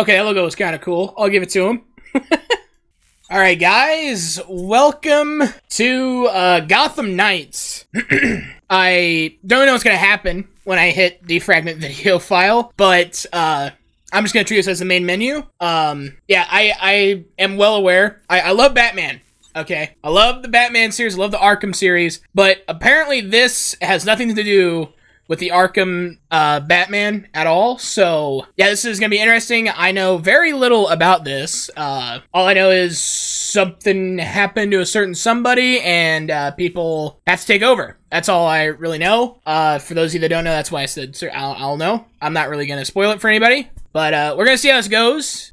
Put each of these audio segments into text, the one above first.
Okay, that logo was kind of cool. I'll give it to him. All right, guys, welcome to uh, Gotham Knights. I don't know what's gonna happen when I hit defragment video file, but uh, I'm just gonna treat this as the main menu. Um, yeah, I I am well aware. I, I love Batman. Okay, I love the Batman series, I love the Arkham series, but apparently this has nothing to do with the Arkham uh, Batman at all. So yeah, this is gonna be interesting. I know very little about this. Uh, all I know is something happened to a certain somebody, and uh, people have to take over. That's all I really know. Uh, for those of you that don't know, that's why I said I'll, I'll know. I'm not really gonna spoil it for anybody, but uh, we're gonna see how this goes.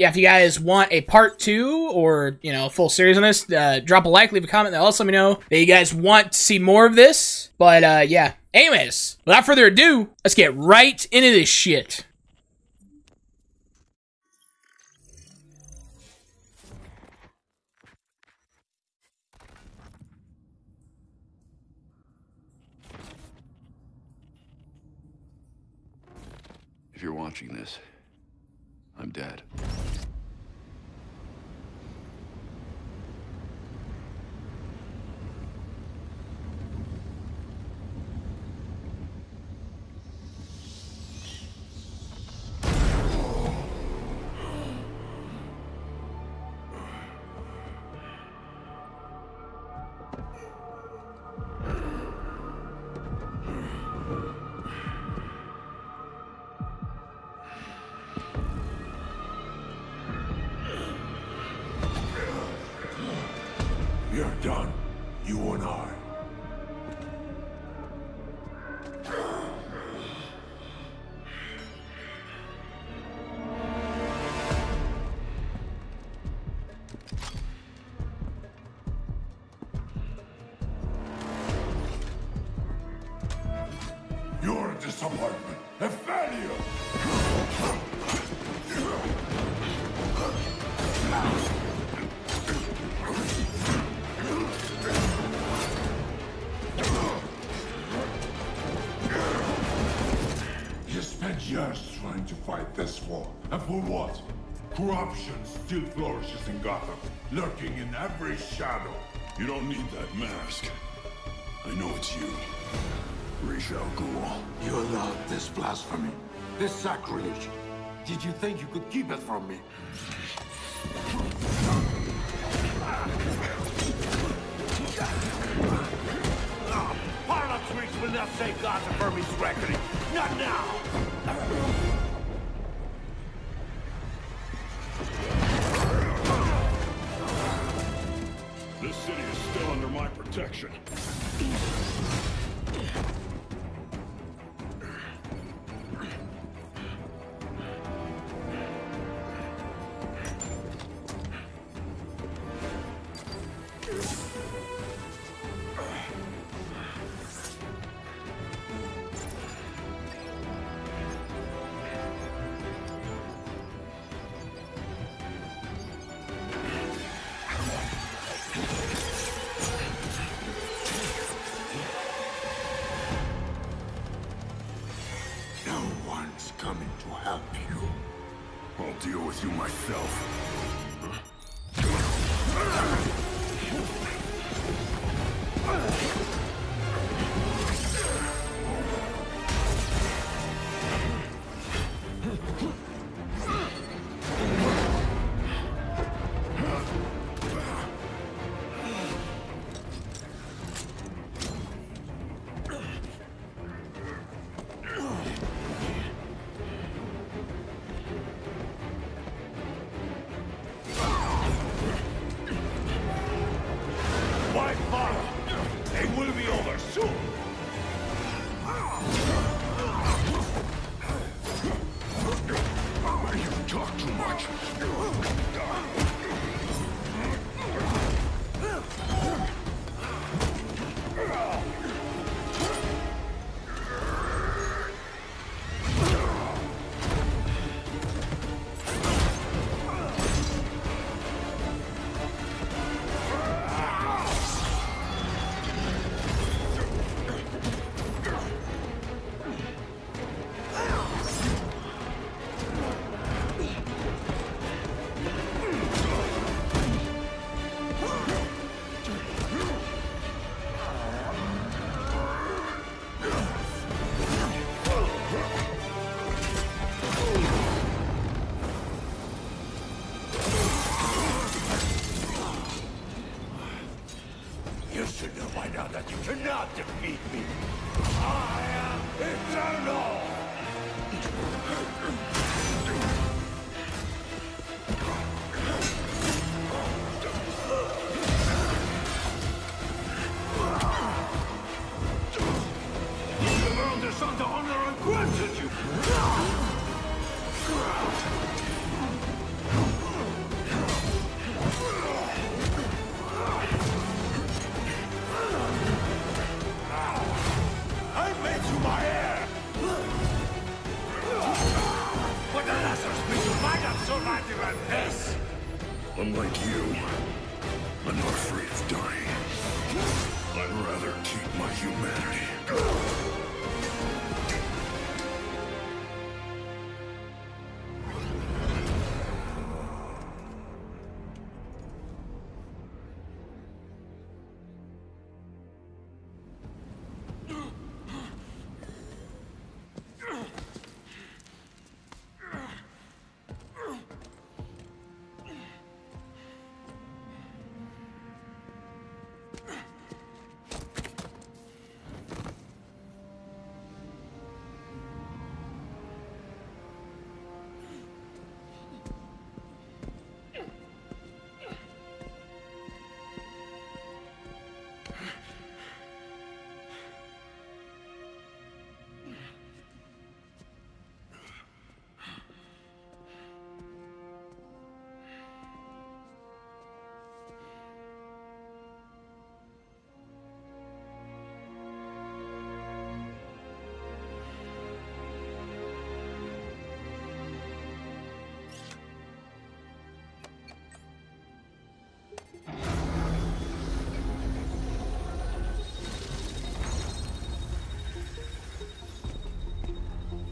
Yeah, if you guys want a part two or, you know, a full series on this, uh, drop a like, leave a comment. That'll also let me know that you guys want to see more of this. But, uh, yeah. Anyways, without further ado, let's get right into this shit. If you're watching this, I'm dead. Years to fight this war. And for what? Corruption still flourishes in Gotham, lurking in every shadow. You don't need that mask. I know it's you. Ra's al Ghul. You allowed this blasphemy, this sacrilege. Did you think you could keep it from me? Harlem Streets will not save Gotham from his reckoning. Not now! Protection.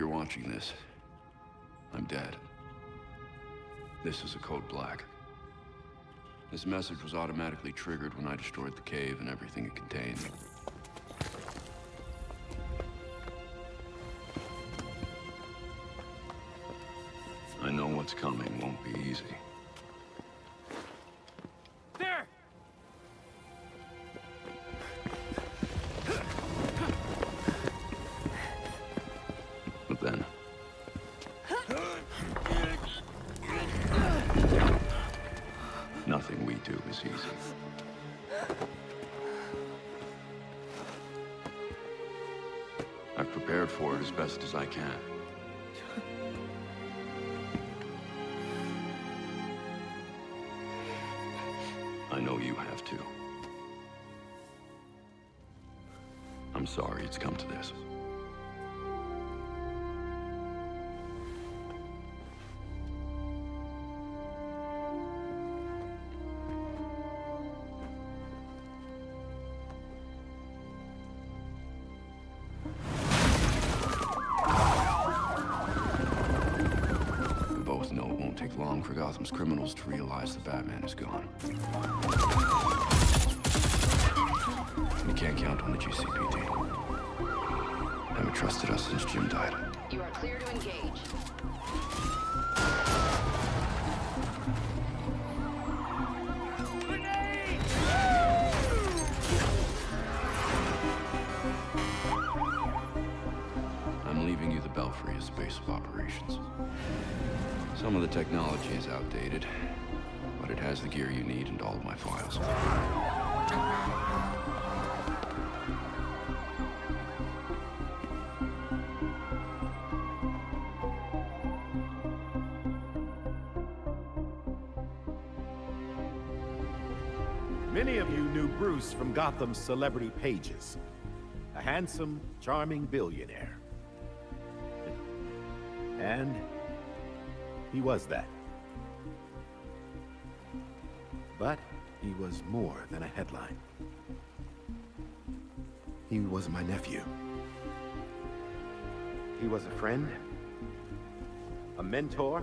You're watching this, I'm dead. This is a code black. This message was automatically triggered when I destroyed the cave and everything it contained. I've prepared for it as best as I can. I know you have too. I'm sorry it's come to this. From Gotham's celebrity pages. A handsome, charming billionaire. And he was that. But he was more than a headline. He was my nephew. He was a friend, a mentor,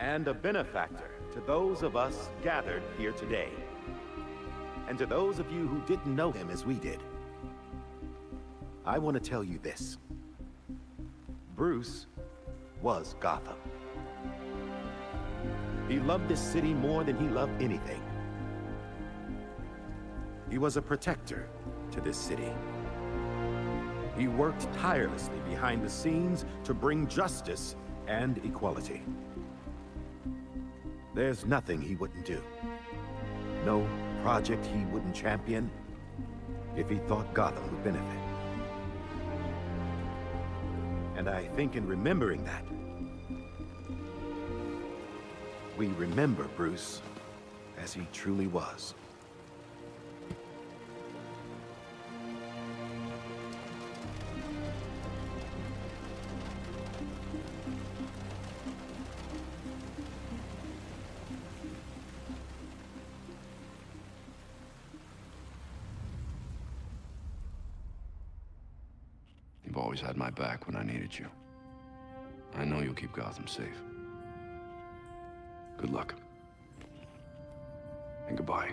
and a benefactor to those of us gathered here today. And to those of you who didn't know him as we did, I want to tell you this. Bruce was Gotham. He loved this city more than he loved anything. He was a protector to this city. He worked tirelessly behind the scenes to bring justice and equality. There's nothing he wouldn't do. No project he wouldn't champion if he thought Gotham would benefit. And I think in remembering that, we remember Bruce as he truly was. Had my back when I needed you. I know you'll keep Gotham safe. Good luck. And goodbye.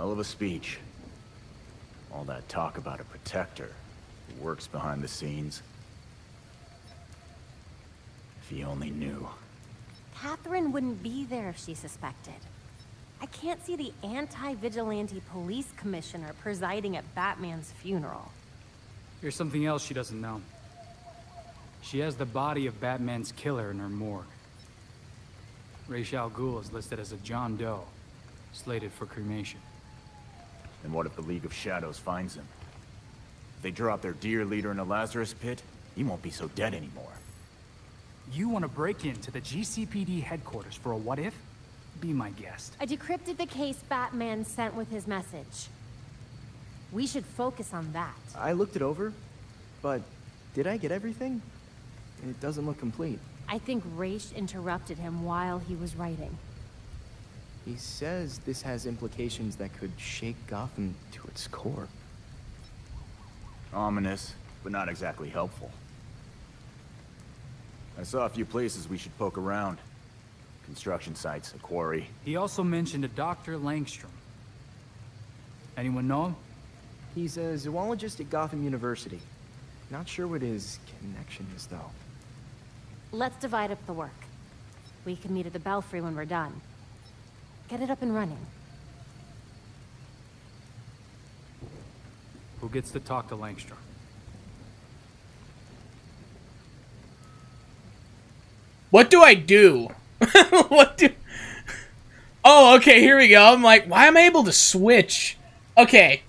Hell of a speech. All that talk about a protector who works behind the scenes. If he only knew. Catherine wouldn't be there if she suspected. I can't see the anti-vigilante police commissioner presiding at Batman's funeral. Here's something else she doesn't know. She has the body of Batman's killer in her morgue. Ra's al Ghul is listed as a John Doe, slated for cremation. And what if the League of Shadows finds him? If they drop their dear leader in a Lazarus pit, he won't be so dead anymore. You want to break into the GCPD headquarters for a what if? Be my guest. I decrypted the case Batman sent with his message. We should focus on that. I looked it over, but did I get everything? It doesn't look complete. I think Ra's interrupted him while he was writing. He says this has implications that could shake Gotham to its core. Ominous, but not exactly helpful. I saw a few places we should poke around. Construction sites, a quarry. He also mentioned a Dr. Langstrom. Anyone know him? He's a zoologist at Gotham University. Not sure what his connection is, though. Let's divide up the work. We can meet at the Belfry when we're done. Get it up and running. Who gets to talk to Langstrom? What do I do? what do... Oh, okay, here we go. I'm like, why am I able to switch? Okay.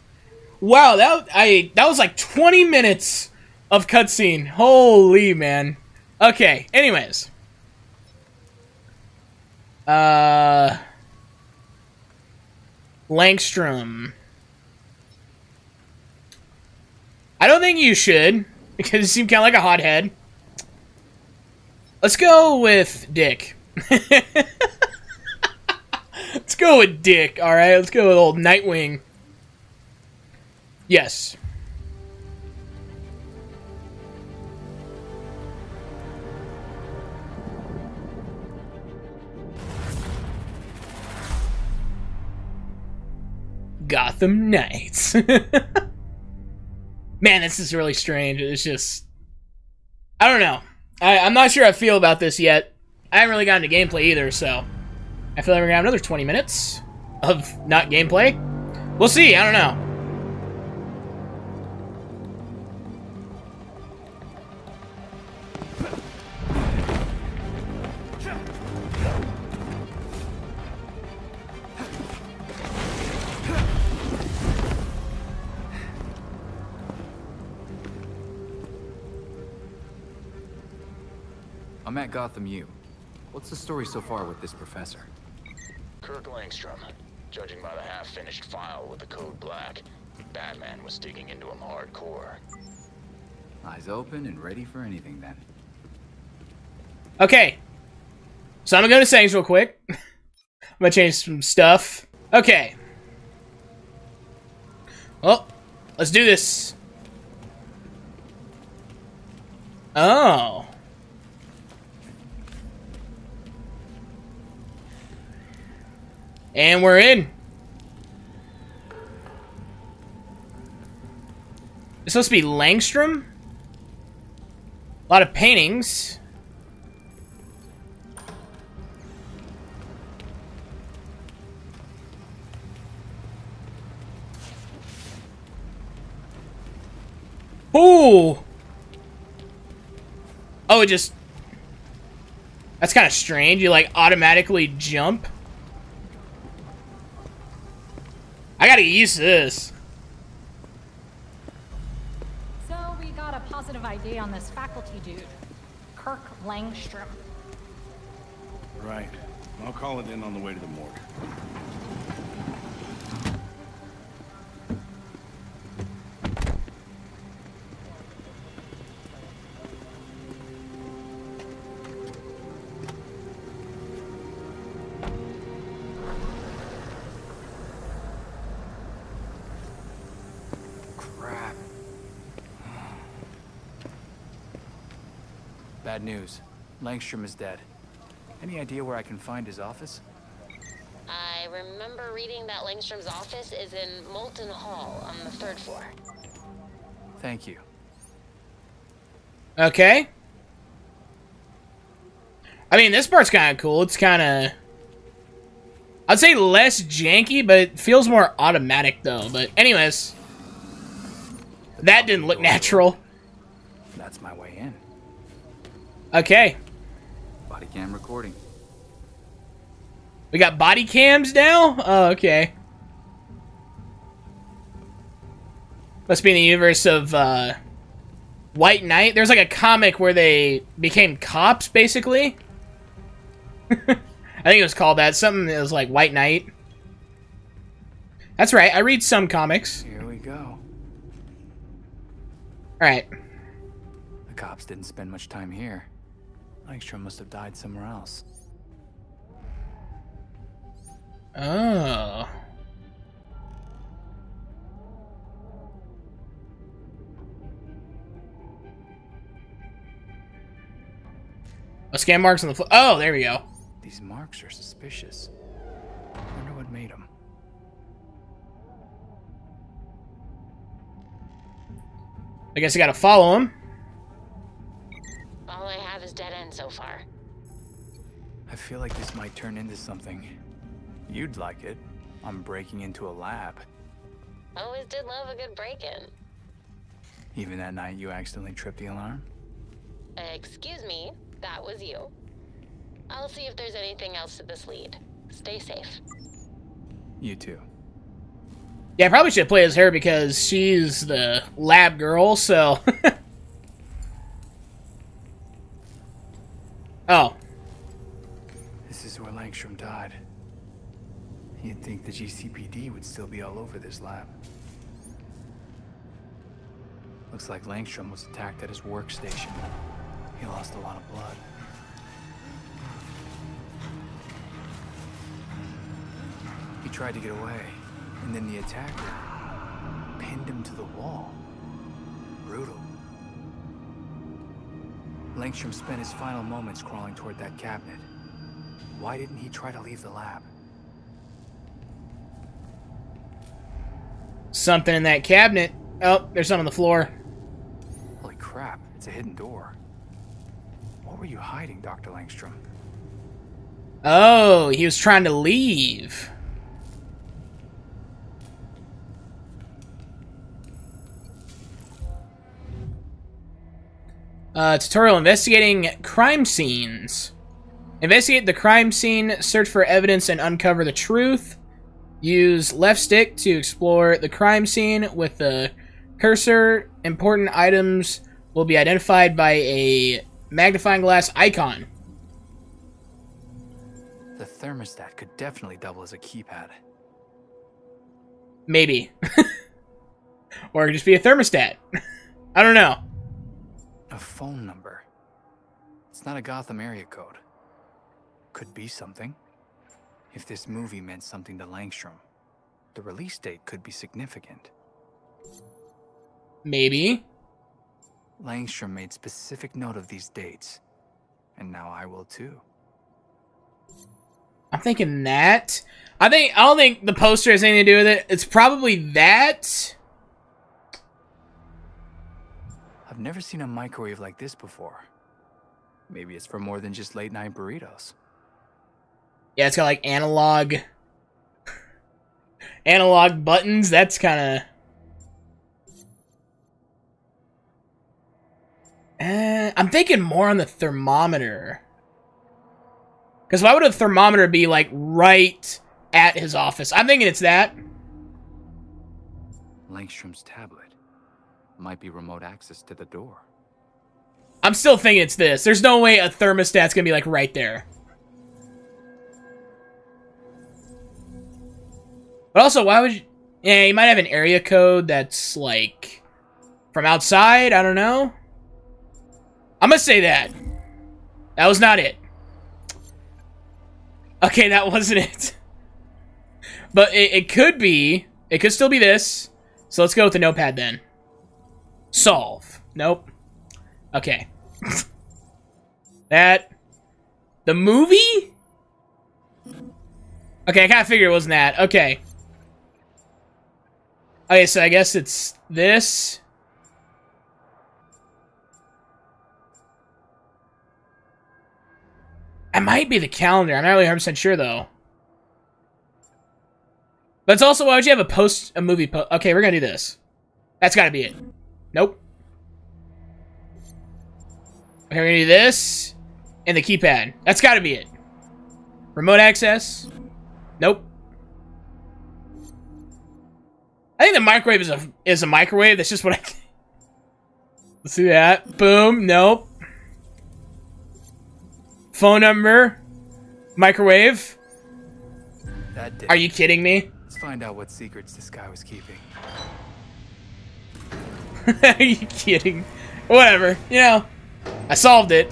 Wow, that I that was like 20 minutes of cutscene. Holy man. Okay, anyways. Uh Langstrom. I don't think you should, because you seem kind of like a hothead. Let's go with Dick. Let's go with Dick, alright? Let's go with old Nightwing. Yes. Gotham Knights. Man, this is really strange. It's just... I don't know. I, I'm not sure I feel about this yet. I haven't really gotten to gameplay either, so... I feel like we're gonna have another 20 minutes of not gameplay. We'll see, I don't know. At Gotham U. What's the story so far with this professor? Kirk Langstrom. Judging by the half-finished file with the code black, Batman was digging into him hardcore. Eyes open and ready for anything then. Okay. So I'm gonna go to settings real quick. I'm gonna change some stuff. Okay. Well, let's do this. Oh. And we're in. It's supposed to be Langstrom? A lot of paintings. Ooh! Oh, it just... That's kind of strange. You, like, automatically jump. I gotta get used to this. So we got a positive ID on this faculty dude, Kirk Langstrom. Right. I'll call it in on the way to the morgue. Bad news. Langstrom is dead. Any idea where I can find his office? I remember reading that Langstrom's office is in Molten Hall on the third floor. Thank you. Okay. I mean, this part's kind of cool. It's kind of... I'd say less janky, but it feels more automatic, though. But anyways. That didn't look natural. That's my way in. Okay. Body cam recording. We got body cams now? Oh, okay. Must be in the universe of, uh... White Knight. There's like a comic where they became cops, basically. I think it was called that. Something that was like White Knight. That's right. I read some comics. Here we go. Alright. The cops didn't spend much time here. Langstrom must have died somewhere else. Oh. A scan marks on the floor. Oh, there we go. These marks are suspicious. I wonder what made them. I guess I gotta follow him. All I have is dead end so far. I feel like this might turn into something. You'd like it. I'm breaking into a lab. Always did love a good break-in. Even that night you accidentally tripped the alarm? Excuse me, that was you. I'll see if there's anything else to this lead. Stay safe. You too. Yeah, I probably should play as her because she's the lab girl, so... oh. This is where Langstrom died. You'd think the GCPD would still be all over this lab. Looks like Langstrom was attacked at his workstation. He lost a lot of blood. He tried to get away, and then the attacker pinned him to the wall. Brutal. Langstrom spent his final moments crawling toward that cabinet. Why didn't he try to leave the lab? Something in that cabinet. Oh, there's some on the floor. Holy crap, it's a hidden door. What were you hiding, Dr. Langstrom? Oh, he was trying to leave. Uh, tutorial investigating crime scenes. Investigate the crime scene, search for evidence, and uncover the truth. Use left stick to explore the crime scene with the cursor. Important items will be identified by a magnifying glass icon. The thermostat could definitely double as a keypad. Maybe. or it could just be a thermostat. I don't know. A phone number. It's not a Gotham area code. Could be something. If this movie meant something to Langstrom, the release date could be significant. Maybe. Langstrom made specific note of these dates, and now I will too. I'm thinking that. I think I don't think the poster has anything to do with it. It's probably that. Never seen a microwave like this before. Maybe it's for more than just late night burritos. Yeah, it's got like analog analog buttons. That's kind of uh, I'm thinking more on the thermometer. Because why would a thermometer be like right at his office? I'm thinking it's that. Langstrom's tablet might be remote access to the door. I'm still thinking it's this. There's no way a thermostat's gonna be like right there. But also, why would you... Yeah, you might have an area code that's, like, from outside? I don't know. I'm gonna say that. That was not it. Okay, that wasn't it. But it, it could be. It could still be this. So let's go with the notepad then. Solve. Nope. Okay. that. The movie? Okay, I kind of figured it wasn't that. Okay. Okay, so I guess it's this. It might be the calendar. I'm not really 100% sure, though. But it's also, why would you have a post, a movie post? Okay, we're gonna do this. That's gotta be it. Nope. Okay, we're gonna do this. And the keypad. That's gotta be it. Remote access. Nope. I think the microwave is a is a microwave. That's just what I. Let's see that. Boom. Nope. Phone number. Microwave. That did. Are you kidding me? Let's find out what secrets this guy was keeping. Are you kidding? Whatever. You know, I solved it.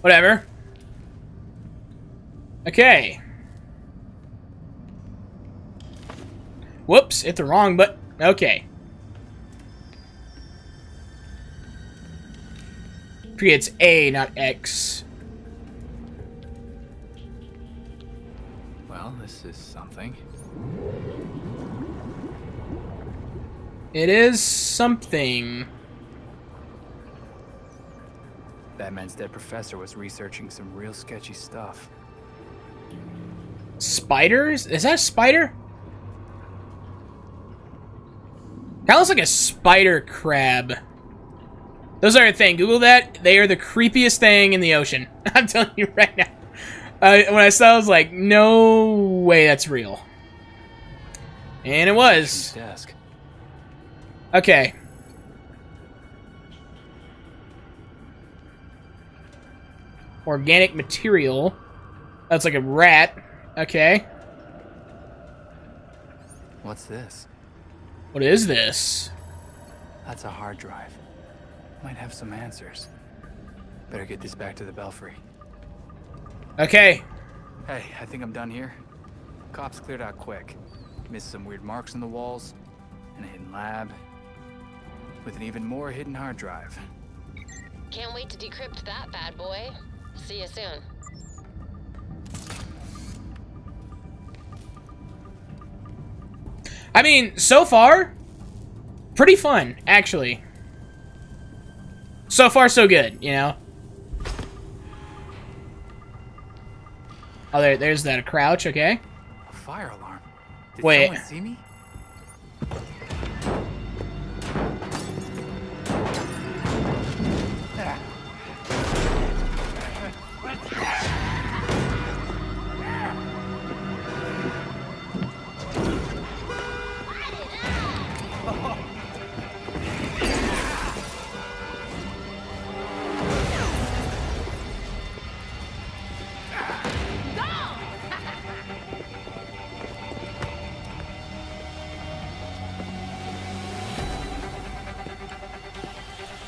Whatever. Okay. Whoops, hit the wrong button. Okay. It's A, not X. Well, this is something. It is something. Batman's dead professor was researching some real sketchy stuff. Spiders? Is that a spider? That looks like a spider crab. Those are a thing. Google that. They are the creepiest thing in the ocean. I'm telling you right now. Uh, when I saw it, I was like, no way that's real. And it was. Desk. Okay. Organic material. That's like a rat. Okay. What's this? What is this? That's a hard drive. Might have some answers. Better get this back to the Belfry. Okay. Hey, I think I'm done here. Cops cleared out quick. Missed some weird marks on the walls, and a hidden lab, with an even more hidden hard drive. Can't wait to decrypt that bad boy. See you soon. I mean, so far, pretty fun, actually. So far, so good, you know? Oh, there, there's that crouch, okay. A fire alarm. Did Wait. someone see me?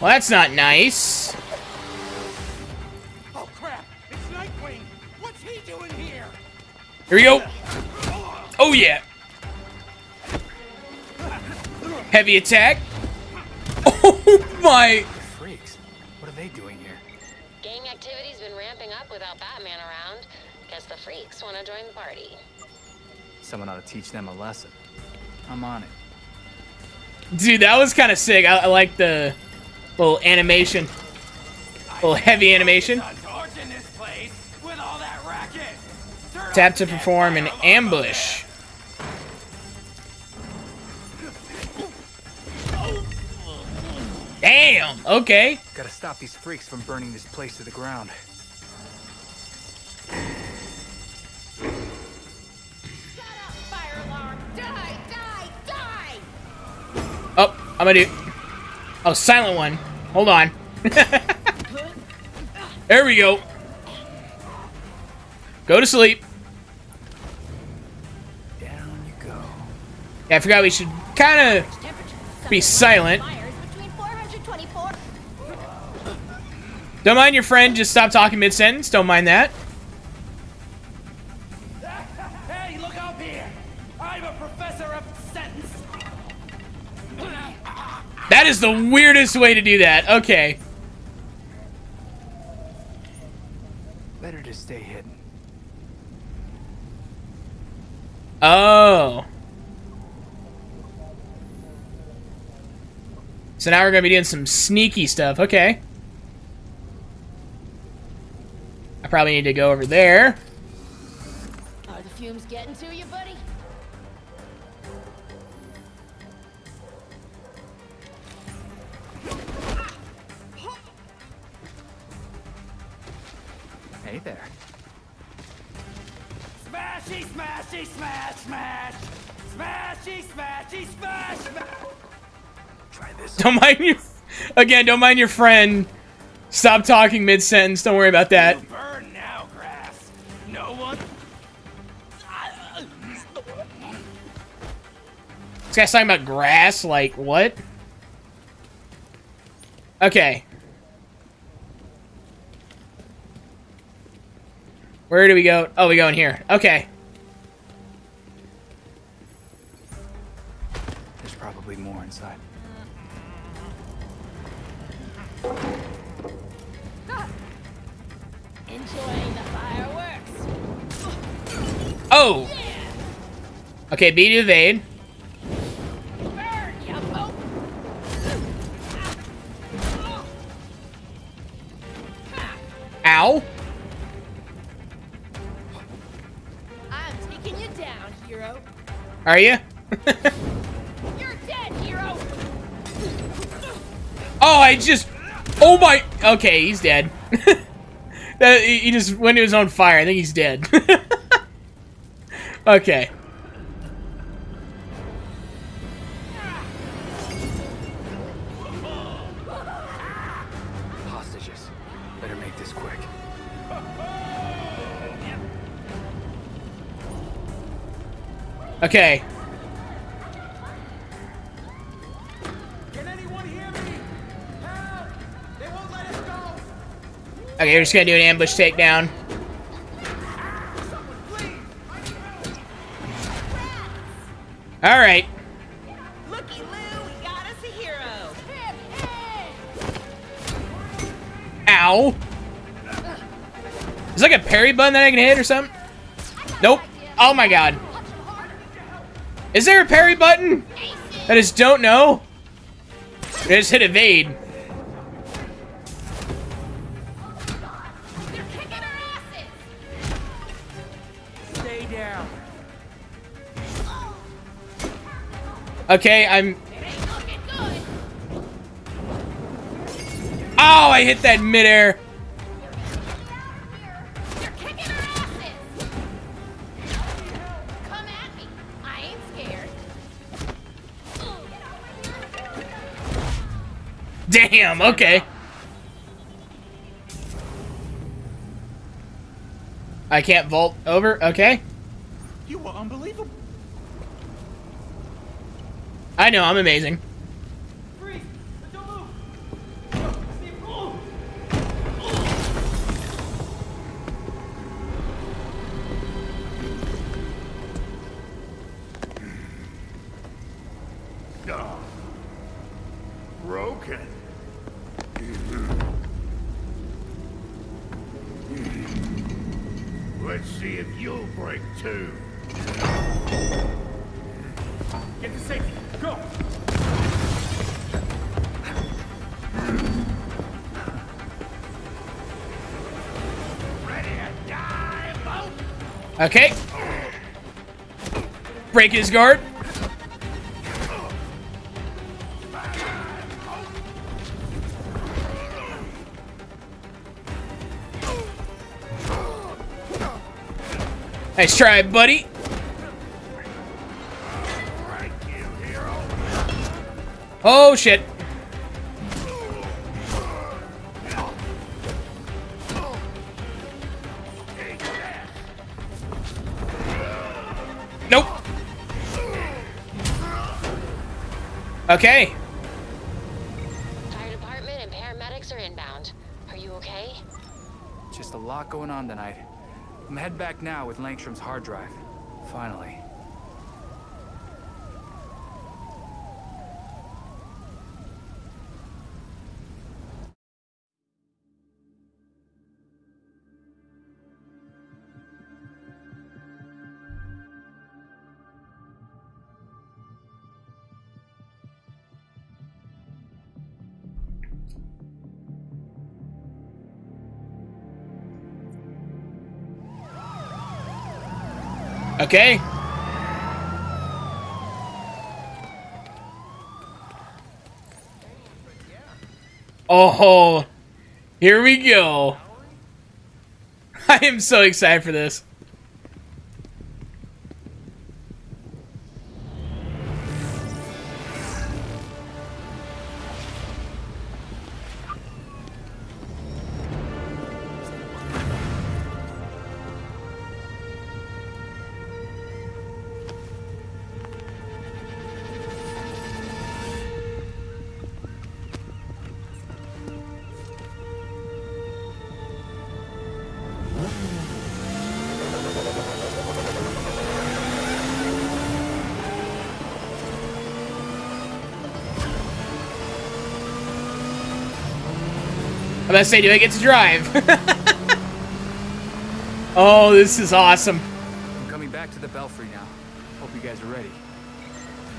Well, that's not nice. Oh crap! It's Nightwing! What's he doing here? Here we go. Oh, yeah. Heavy attack. Oh, my. Freaks. What are they doing here? Gang activity's been ramping up without Batman around. Guess the freaks want to join the party. Someone ought to teach them a lesson. I'm on it. Dude, that was kind of sick. I, I like the little animation. Little heavy animation. Torching this place with all that racket! Tap to perform an ambush. Damn, okay. Gotta stop these freaks from burning this place to the ground. Fire alarm! Die! Die! Die! Oh, I'm gonna do. Oh, silent one. Hold on. there we go. Go to sleep. Down you go. Yeah, I forgot we should kind of be silent. Don't mind your friend. Just stop talking mid-sentence. Don't mind that. That is the weirdest way to do that. Okay. Better to stay hidden. Oh. So now we're gonna be doing some sneaky stuff. Okay. I probably need to go over there. Are the fumes getting to Hey there. Smashy, smashy, smash, smash! Smashy, smashy, smash, smash! Try this. Don't mind your... Again, don't mind your friend. Stop talking mid-sentence. Don't worry about that. Burn now, grass! No one... This guy's talking about grass. Like, what? Okay. Where do we go? Oh, we go in here. Okay. There's probably more inside. Enjoying the fireworks. Oh! Okay, B to evade. Are you? You're dead, hero. Oh, I just... Oh my... Okay, he's dead. that, he he just went to his own fire. I think he's dead. okay. Okay. Okay, we're just gonna do an ambush takedown. Alright. Ow. Is like a parry button that I can hit or something? Nope. Oh my god. Is there a parry button? I just don't know. I just hit evade. Stay down. Okay, I'm... Oh, I hit that midair. Damn, okay. I can't vault over, okay. You were unbelievable. I know, I'm amazing. Let's see if you'll break too. Get to safety. Go. Ready to die, boat? Okay. Break his guard. Nice try, buddy. Oh, shit. Nope. Okay. Fire department and paramedics are inbound. Are you okay? Just a lot going on tonight. I'm head back now with Langstrom's hard drive. Finally. Okay. Oh, here we go. I am so excited for this. I'm about to do I get to drive? oh, this is awesome. I'm coming back to the Belfry now. Hope you guys are ready.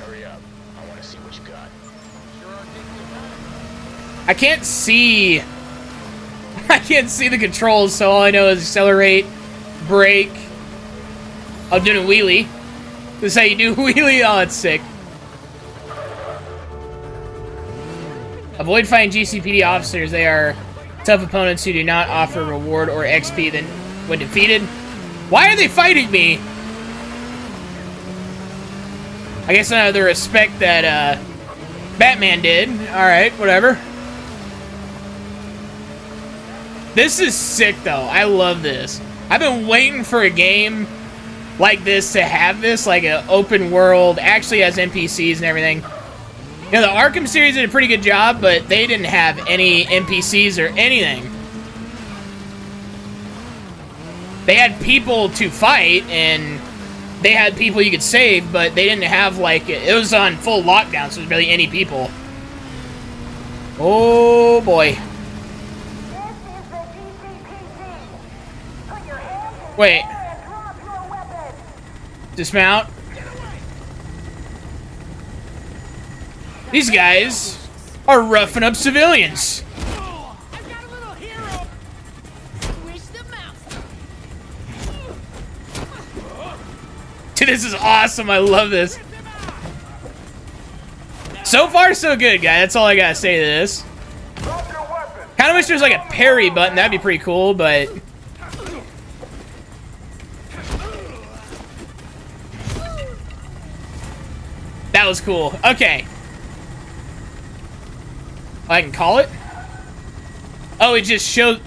Hurry up. I want to see what you got. I can't see. I can't see the controls, so all I know is accelerate, brake. I'm doing a wheelie. This is how you do wheelie? Oh, it's sick. Avoid fighting GCPD officers. They are tough opponents who do not offer reward or XP then when defeated. Why are they fighting me? I guess out of the respect that uh, Batman did. Alright, whatever. This is sick, though. I love this. I've been waiting for a game like this to have this, like an open world, actually has NPCs and everything. You know, the Arkham series did a pretty good job, but they didn't have any NPCs or anything. They had people to fight, and they had people you could save, but they didn't have, like, it was on full lockdown, so there's barely any people. Oh, boy. Wait. Dismount. These guys are roughing up civilians. Dude, this is awesome. I love this. So far, so good, guy. That's all I gotta say to this. Kind of wish there was like a parry button. That'd be pretty cool, but... That was cool. Okay. I can call it? Oh, it just shows...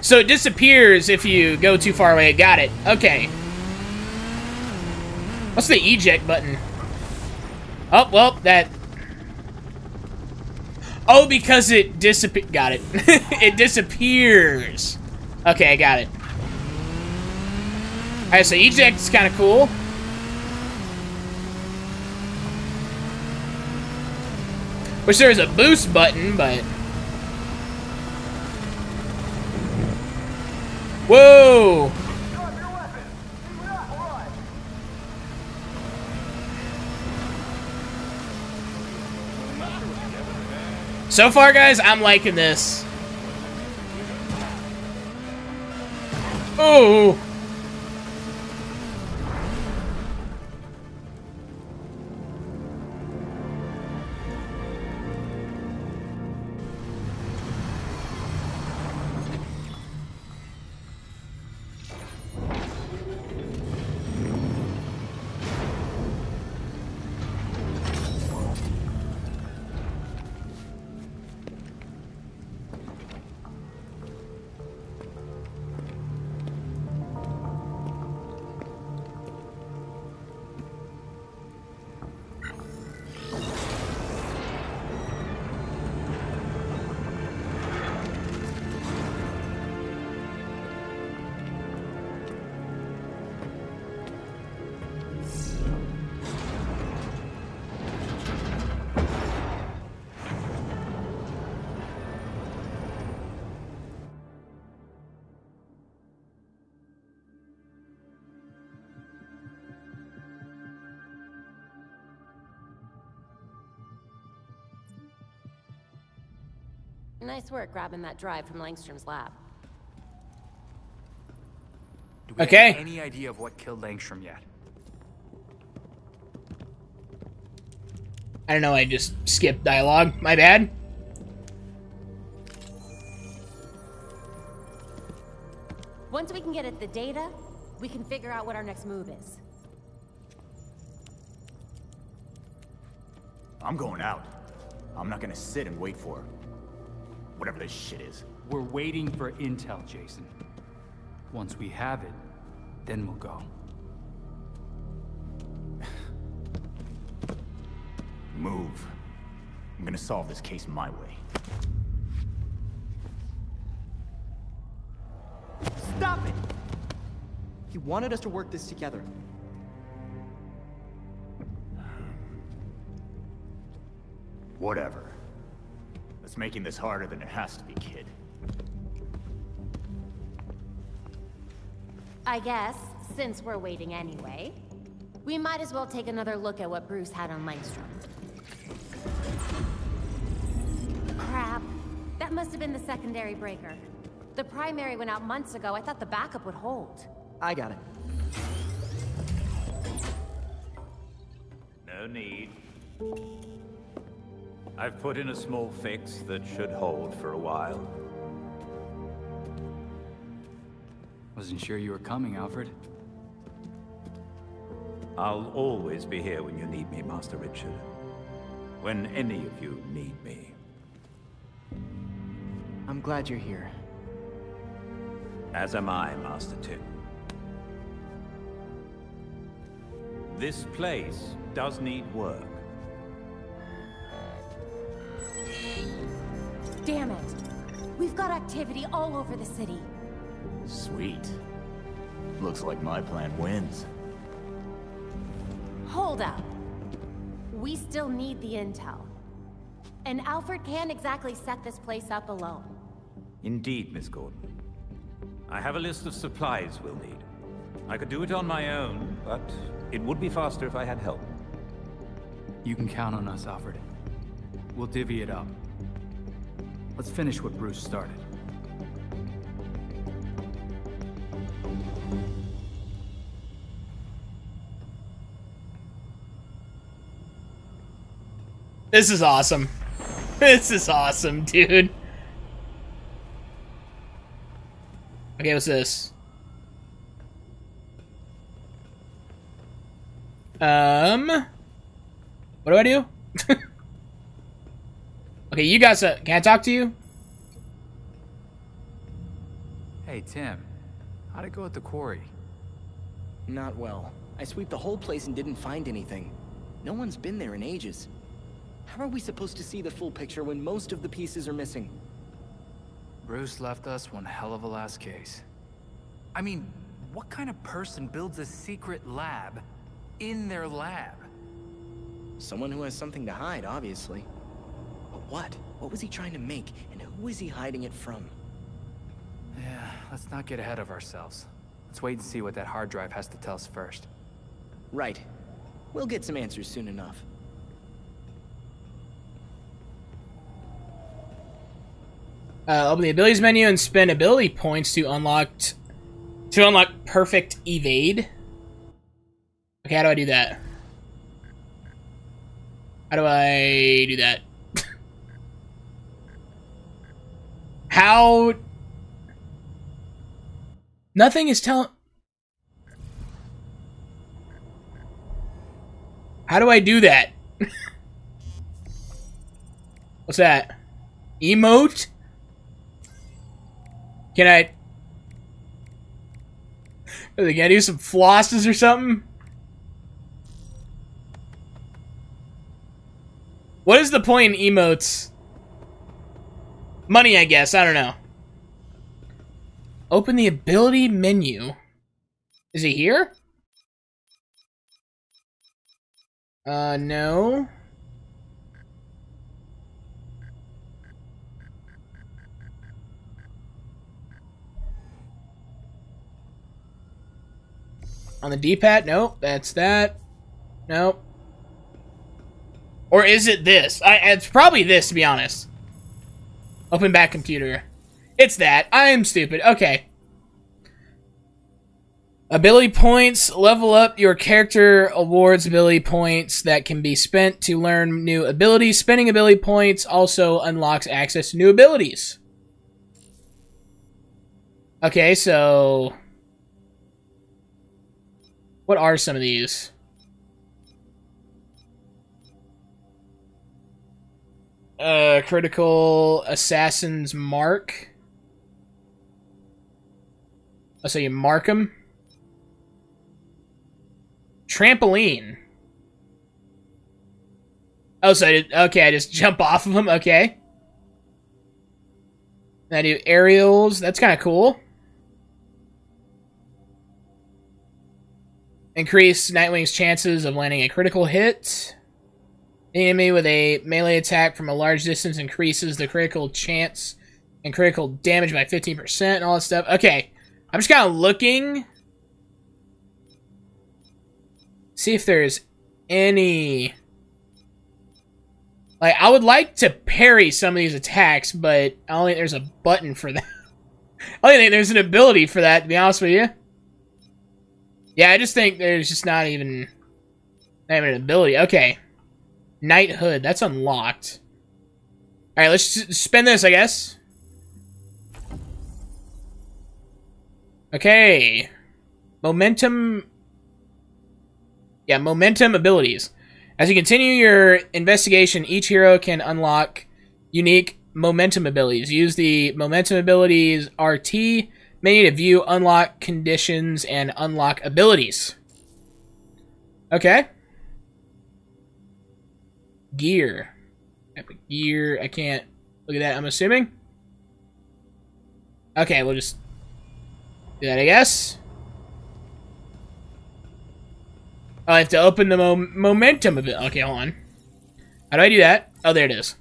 So it disappears if you go too far away. Got it. Okay. What's the eject button? Oh, well, that... Oh, because it disappear. Got it. it disappears. Okay, I got it. Alright, so eject is kind of cool. Wish there was a boost button, but... Whoa! So far, guys, I'm liking this. Oh! Nice work grabbing that drive from Langstrom's lab. Do we Okay. have any idea of what killed Langstrom yet? I don't know, I just skipped dialogue. My bad. Once we can get at the data, we can figure out what our next move is. I'm going out. I'm not gonna sit and wait for whatever this shit is. We're waiting for intel, Jason. Once we have it, then we'll go. Move. I'm gonna solve this case my way. Stop it! He wanted us to work this together. Whatever making this harder than it has to be, kid. I guess, since we're waiting anyway, we might as well take another look at what Bruce had on Langstrom. Crap. That must have been the secondary breaker. The primary went out months ago. I thought the backup would hold. I got it. No need. I've put in a small fix that should hold for a while. Wasn't sure you were coming, Alfred. I'll always be here when you need me, Master Richard. When any of you need me. I'm glad you're here. As am I, Master Tim. This place does need work. Damn it. We've got activity all over the city. Sweet. Looks like my plan wins. Hold up. We still need the intel. And Alfred can't exactly set this place up alone. Indeed, Miss Gordon. I have a list of supplies we'll need. I could do it on my own, but it would be faster if I had help. You can count on us, Alfred. We'll divvy it up. Let's finish what Bruce started. This is awesome. This is awesome, dude. Okay, what's this? Um, what do I do? okay, you guys, uh, can I talk to you? Hey, Tim. How'd it go at the quarry? Not well. I swept the whole place and didn't find anything. No one's been there in ages. How are we supposed to see the full picture when most of the pieces are missing? Bruce left us one hell of a last case. I mean, what kind of person builds a secret lab in their lab? Someone who has something to hide, obviously. But what? What was he trying to make, and who is he hiding it from? Yeah, let's not get ahead of ourselves. Let's wait and see what that hard drive has to tell us first. Right. We'll get some answers soon enough. Uh, open the abilities menu and spend ability points to unlock to unlock perfect evade. Okay, how do I do that? How do I do that? How? Nothing is telling. How do I do that? What's that? Emote? Can I... Can I do some flosses or something? What is the point in emotes? Money, I guess. I don't know. Open the ability menu. Is he here? Uh, no. On the D-pad? Nope, that's that. Nope. Or is it this? I, it's probably this, to be honest. Open back computer. It's that. I am stupid. Okay. Ability points. Level up your character awards ability points that can be spent to learn new abilities. Spending ability points also unlocks access to new abilities. Okay, so... What are some of these? Uh, critical assassin's mark. Oh, so you mark them. Trampoline. Oh, so I did, okay, I just jump off of them. Okay. I do aerials. That's kind of cool. Increase Nightwing's chances of landing a critical hit. The enemy with a melee attack from a large distance increases the critical chance and critical damage by 15% and all that stuff. Okay, I'm just kind of looking see if there's any... Like, I would like to parry some of these attacks, but I don't think there's a button for that. I don't think there's an ability for that, to be honest with you. Yeah, I just think there's just not even, not even an ability. Okay. Knighthood, that's unlocked. Alright, let's spend this, I guess. Okay. Momentum... Yeah, momentum abilities. As you continue your investigation, each hero can unlock unique momentum abilities. Use the momentum abilities RT menu to view unlock conditions and unlock abilities. Okay. Gear. Epic gear. I can't look at that, I'm assuming. Okay, we'll just do that, I guess. I have to open the mo momentum a bit. Okay, hold on. How do I do that? Oh, there it is.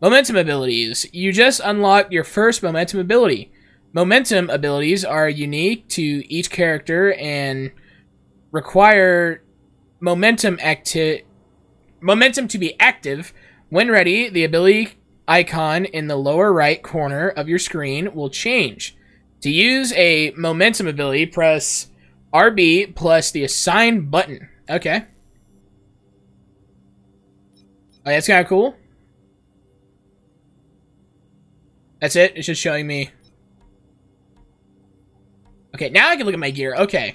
Momentum abilities. You just unlocked your first momentum ability. Momentum abilities are unique to each character and require momentum acti momentum to be active. When ready, the ability icon in the lower right corner of your screen will change. To use a momentum ability, press RB plus the assign button. Okay. Oh, that's kind of cool. That's it? It's just showing me. Okay, now I can look at my gear. Okay.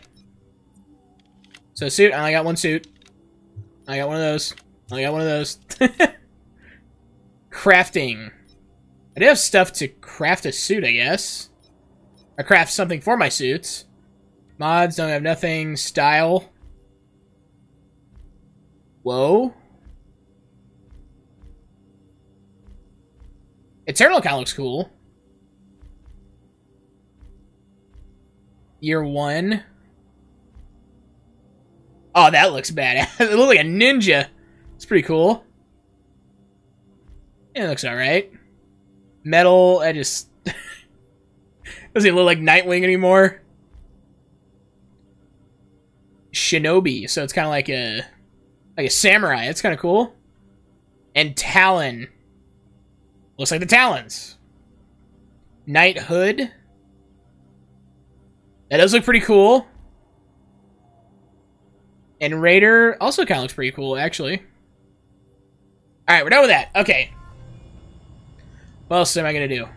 So suit, I only got one suit. I got one of those. I got one of those. Crafting. I do have stuff to craft a suit, I guess. I craft something for my suits. Mods don't have nothing. Style. Whoa. Eternal kind of looks cool. Year one. Oh, that looks bad. it looks like a ninja. It's pretty cool. It looks alright. Metal, I just... Doesn't look like Nightwing anymore. Shinobi, so it's kind of like a like a samurai. It's kind of cool. And Talon. Looks like the Talons. Knighthood. That does look pretty cool. And Raider also kind of looks pretty cool, actually. Alright, we're done with that. Okay. What else am I going to do?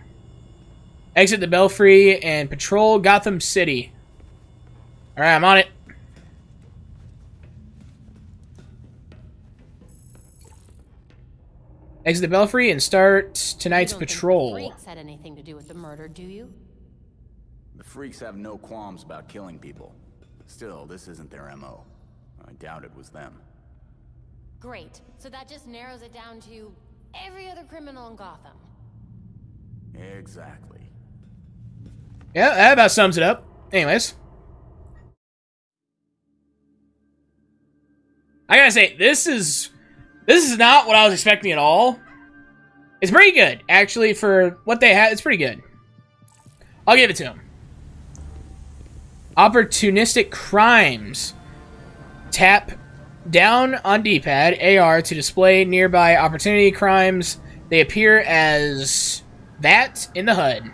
Exit the Belfry and patrol Gotham City. Alright, I'm on it. Exit the Belfry and start tonight's you don't patrol. Think the freaks had anything to do with the murder, do you? The freaks have no qualms about killing people. Still, this isn't their MO. I doubt it was them. Great. So that just narrows it down to every other criminal in Gotham. Exactly. Yeah, that about sums it up. Anyways. I gotta say, this is this is not what I was expecting at all. It's pretty good, actually, for what they had. It's pretty good. I'll give it to them. Opportunistic crimes. Tap down on D-pad AR to display nearby opportunity crimes. They appear as that in the HUD.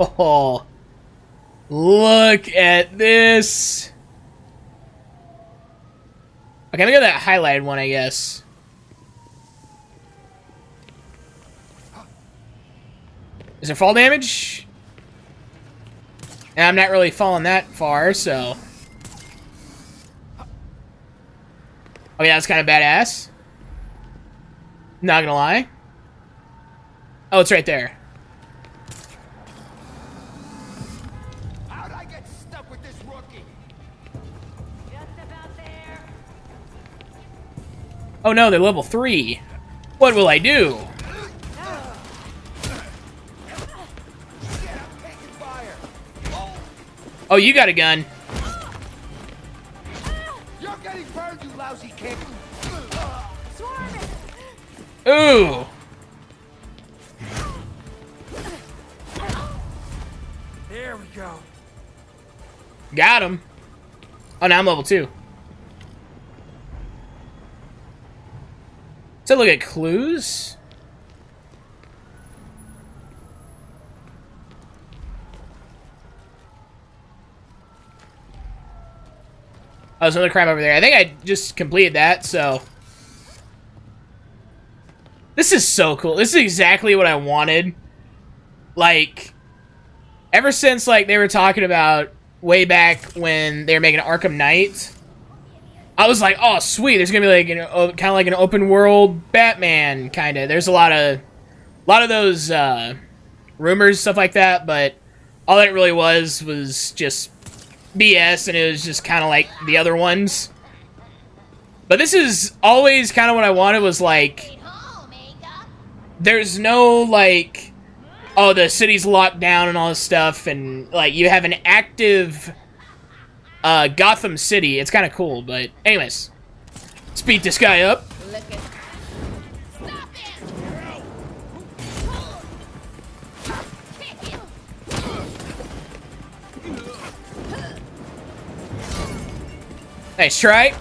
Oh, look at this. Okay, look at that highlighted one, I guess. Is there fall damage? And I'm not really falling that far, so... Oh yeah, that's kind of badass. Not gonna lie. Oh, it's right there. How'd I get stuck with this rookie? Oh no, they're level 3. What will I do? Oh, you got a gun. Kid. Ooh. There we go. Got him. Oh, now I'm level 2. So look at clues. Oh, there's another crime over there. I think I just completed that, so... This is so cool. This is exactly what I wanted. Like, ever since, like, they were talking about way back when they were making Arkham Knight, I was like, oh, sweet. There's to be, like, an, kind of like an open world Batman, kind of. There's a lot of, a lot of those, uh, rumors, stuff like that, but all that really was was just BS, and it was just kind of like the other ones. But this is always kind of what I wanted was like, there's no like, oh the city's locked down and all this stuff, and like you have an active uh, Gotham City. It's kind of cool, but anyways, let's beat this guy up. Nice try.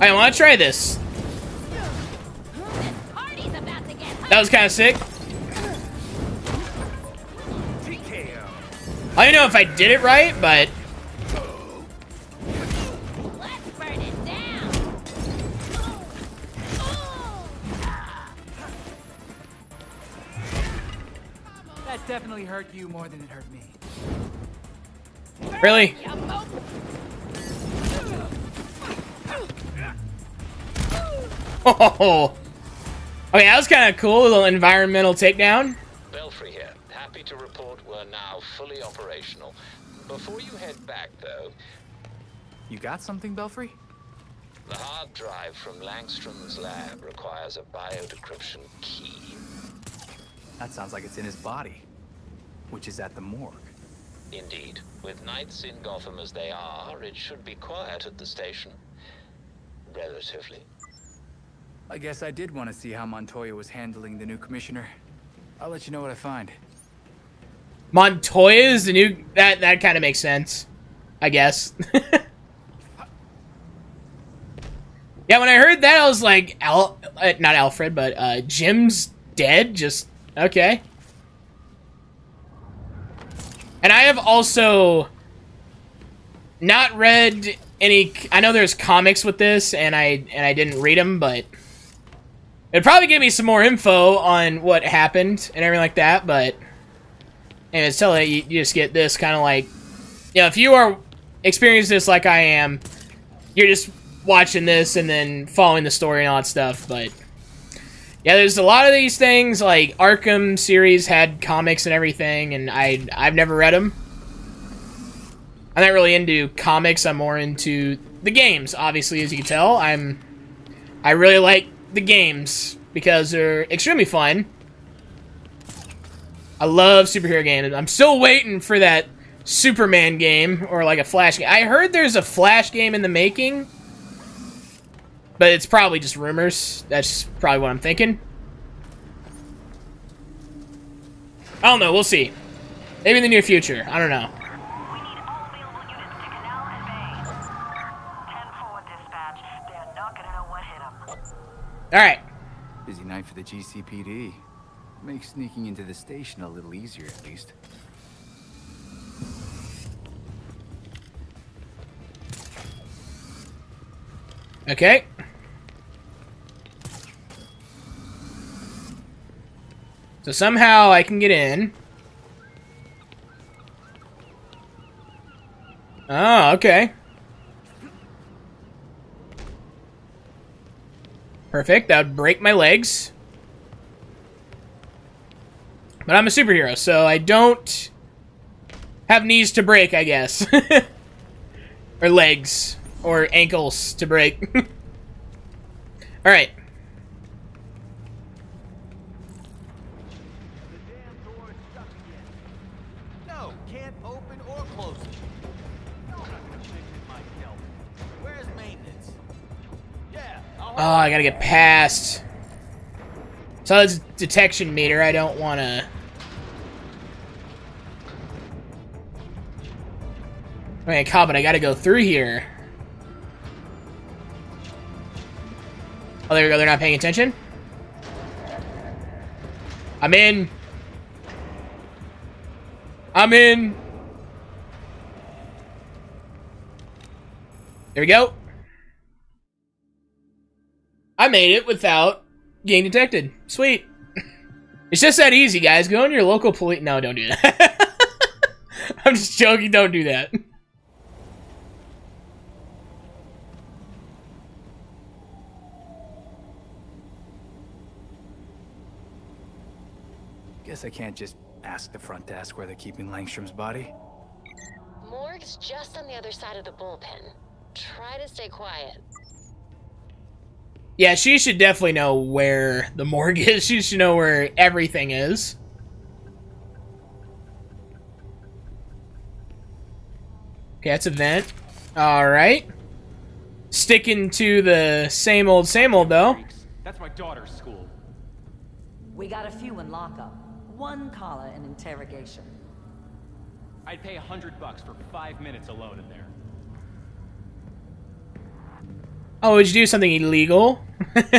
I want to try this. That was kind of sick. I don't know if I did it right, but... That definitely hurt you more than it hurt me. Really? Oh, okay, that was kind of cool. A little environmental takedown. Belfry here. Happy to report we're now fully operational. Before you head back, though, You got something, Belfry? the hard drive from Langstrom's lab requires a biodecryption key. That sounds like it's in his body, which is at the morgue. Indeed. With nights in Gotham as they are, it should be quiet at the station. Relatively. I guess I did want to see how Montoya was handling the new commissioner. I'll let you know what I find. Montoya is the new... That, that kind of makes sense. I guess. yeah, when I heard that, I was like, Al... Uh, not Alfred, but uh, Jim's dead? Just... Okay. And I have also not read any. I know there's comics with this, and I and I didn't read them, but it'd probably give me some more info on what happened and everything like that. But and it's telling you, you just get this kind of like, you know, if you are experiencing this like I am, you're just watching this and then following the story and all that stuff. But yeah, there's a lot of these things, like Arkham series had comics and everything, and I, I've never read them. I'm not really into comics, I'm more into the games, obviously, as you can tell. I'm, I really like the games, because they're extremely fun. I love superhero games. I'm still waiting for that Superman game, or like a Flash game. I heard there's a Flash game in the making, but it's probably just rumors. That's probably what I'm thinking. I don't know. We'll see. Maybe in the near future. I don't know. Alright. Busy night for the GCPD. Makes sneaking into the station a little easier, at least. Okay. So somehow I can get in. Oh, okay. Perfect. That would break my legs. But I'm a superhero, so I don't have knees to break, I guess. or legs. Or ankles to break. Alright. Oh, I gotta get past. So that's detection meter. I don't want to. Alright, cop, but I gotta go through here. Oh, there we go. They're not paying attention. I'm in. I'm in. There we go. I made it without getting detected. Sweet. It's just that easy, guys. Go on your local police. No, don't do that. I'm just joking. Don't do that. Guess I can't just ask the front desk where they're keeping Langstrom's body. Morgue's just on the other side of the bullpen. Try to stay quiet. Yeah, she should definitely know where the morgue is. She should know where everything is. Okay, that's a vent. Alright. Sticking to the same old, same old, though. That's my daughter's school. We got a few in lockup. One caller in interrogation. I'd pay a hundred bucks for five minutes alone in there. Oh, would you do something illegal? Did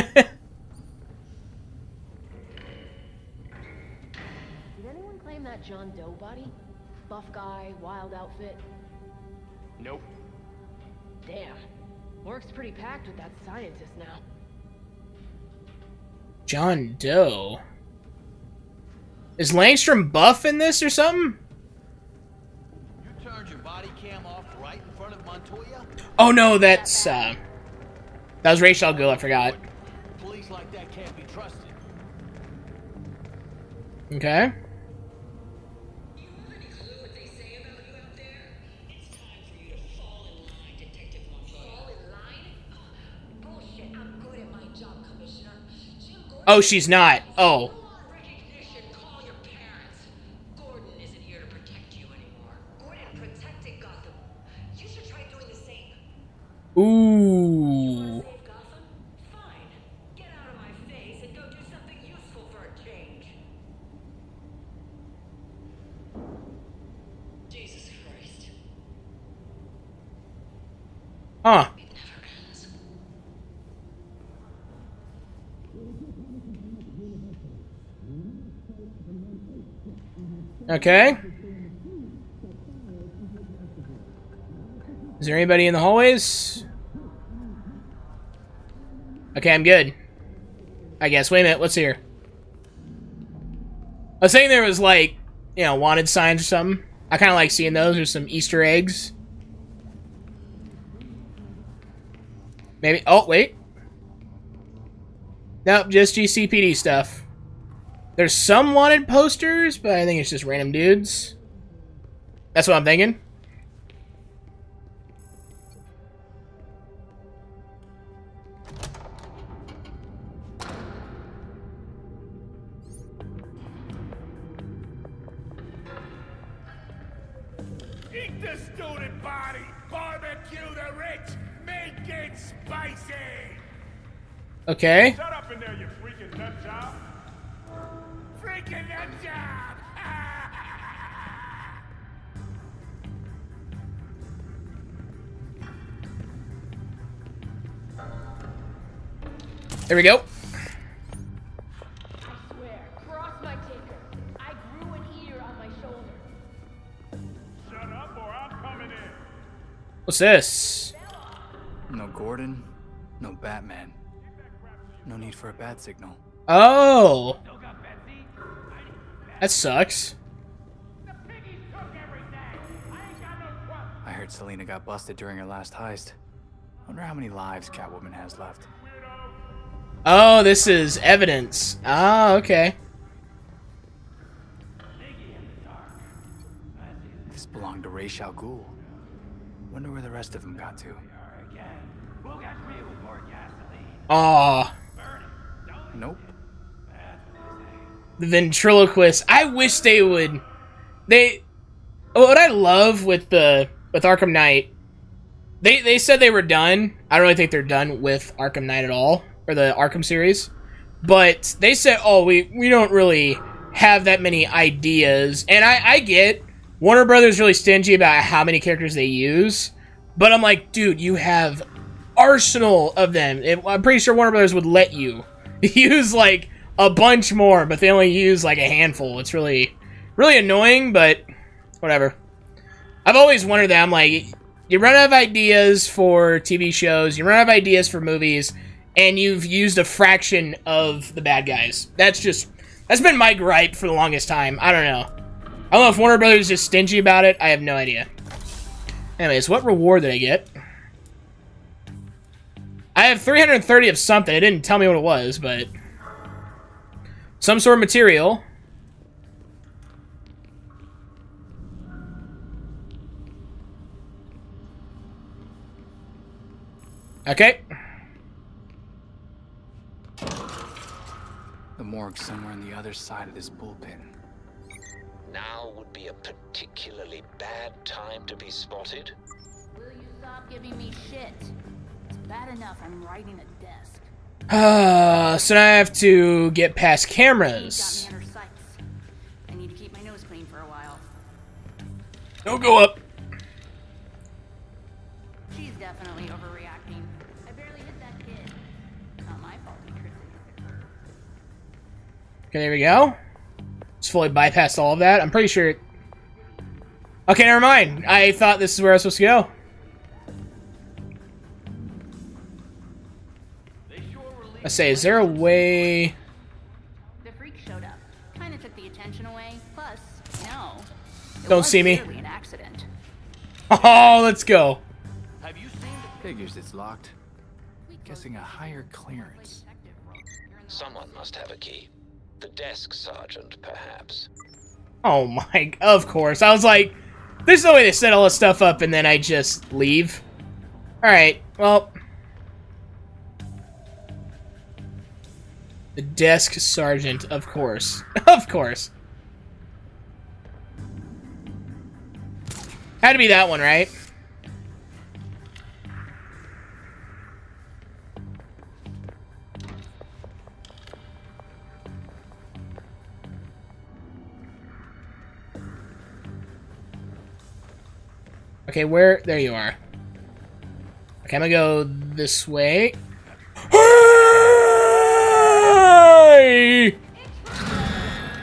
anyone claim that John Doe body? Buff guy, wild outfit. Nope. Damn. Work's pretty packed with that scientist now. John Doe. Is Langstrom buff in this or something? You turned your body cam off right in front of Montoya? Oh no, that's uh that was Rachel Gill, I forgot. Police like that can't be trusted. Okay. Oh, she's not. Oh. Ooh. Huh. Okay. Is there anybody in the hallways? Okay, I'm good. I guess. Wait a minute. What's here? I was saying there was, like, you know, wanted signs or something. I kind of like seeing those. There's some Easter eggs. Maybe. Oh, wait. Nope, just GCPD stuff. There's some wanted posters, but I think it's just random dudes. That's what I'm thinking. Eat the student body! Barbecue the rich! Make it spicy! Okay. Shut up in there, you freaking nut job! Freaking nut job! There we go. Swear, cross my taker. I grew an ear on my shoulder. Shut up or I'm coming in! What's this? No no Batman. No need for a bat signal. Oh. That sucks. I heard Selina got busted during her last heist. Wonder how many lives Catwoman has left. Oh, this is evidence. Ah, okay. This belonged to Ra's al Ghul. Wonder where the rest of them got to. Aw. Nope. The ventriloquist. I wish they would. They. What I love with the with Arkham Knight, they they said they were done. I don't really think they're done with Arkham Knight at all or the Arkham series, but they said, oh, we we don't really have that many ideas, and I I get Warner Brothers really stingy about how many characters they use. But I'm like, dude, you have arsenal of them. It, I'm pretty sure Warner Brothers would let you use like a bunch more, but they only use like a handful. It's really, really annoying, but whatever. I've always wondered that. I'm like, you run out of ideas for TV shows, you run out of ideas for movies, and you've used a fraction of the bad guys. That's just, that's been my gripe for the longest time. I don't know. I don't know if Warner Brothers is just stingy about it. I have no idea. Anyways, what reward did I get? I have 330 of something. It didn't tell me what it was, but... Some sort of material. Okay. The morgue's somewhere on the other side of this bullpen. Now would be a particularly bad time to be spotted. Will you stop giving me shit? Bad enough I'm writing a desk. Uh, so now I have to get past cameras. Got me under sights. I need to keep my nose clean for a while. Don't go up. She's definitely overreacting. I barely hit that kid. Not my fault he tripped it. Okay, there we go. Just fully bypassed all of that. I'm pretty sure... Okay, never mind. I thought this is where I was supposed to go. I say, is there a way... The freak showed up. Kinda took the attention away. Plus, no. It Don't see me. an accident. Oh, let's go. Figures it's locked. Guessing a higher clearance. Someone must have a key. The desk sergeant, perhaps. Oh my... Of course. I was like, there's no way they set all this stuff up and then I just leave. Alright, well... The desk sergeant, of course. of course. Had to be that one, right? Okay, where? There you are. Okay, I'm gonna go this way. Hey!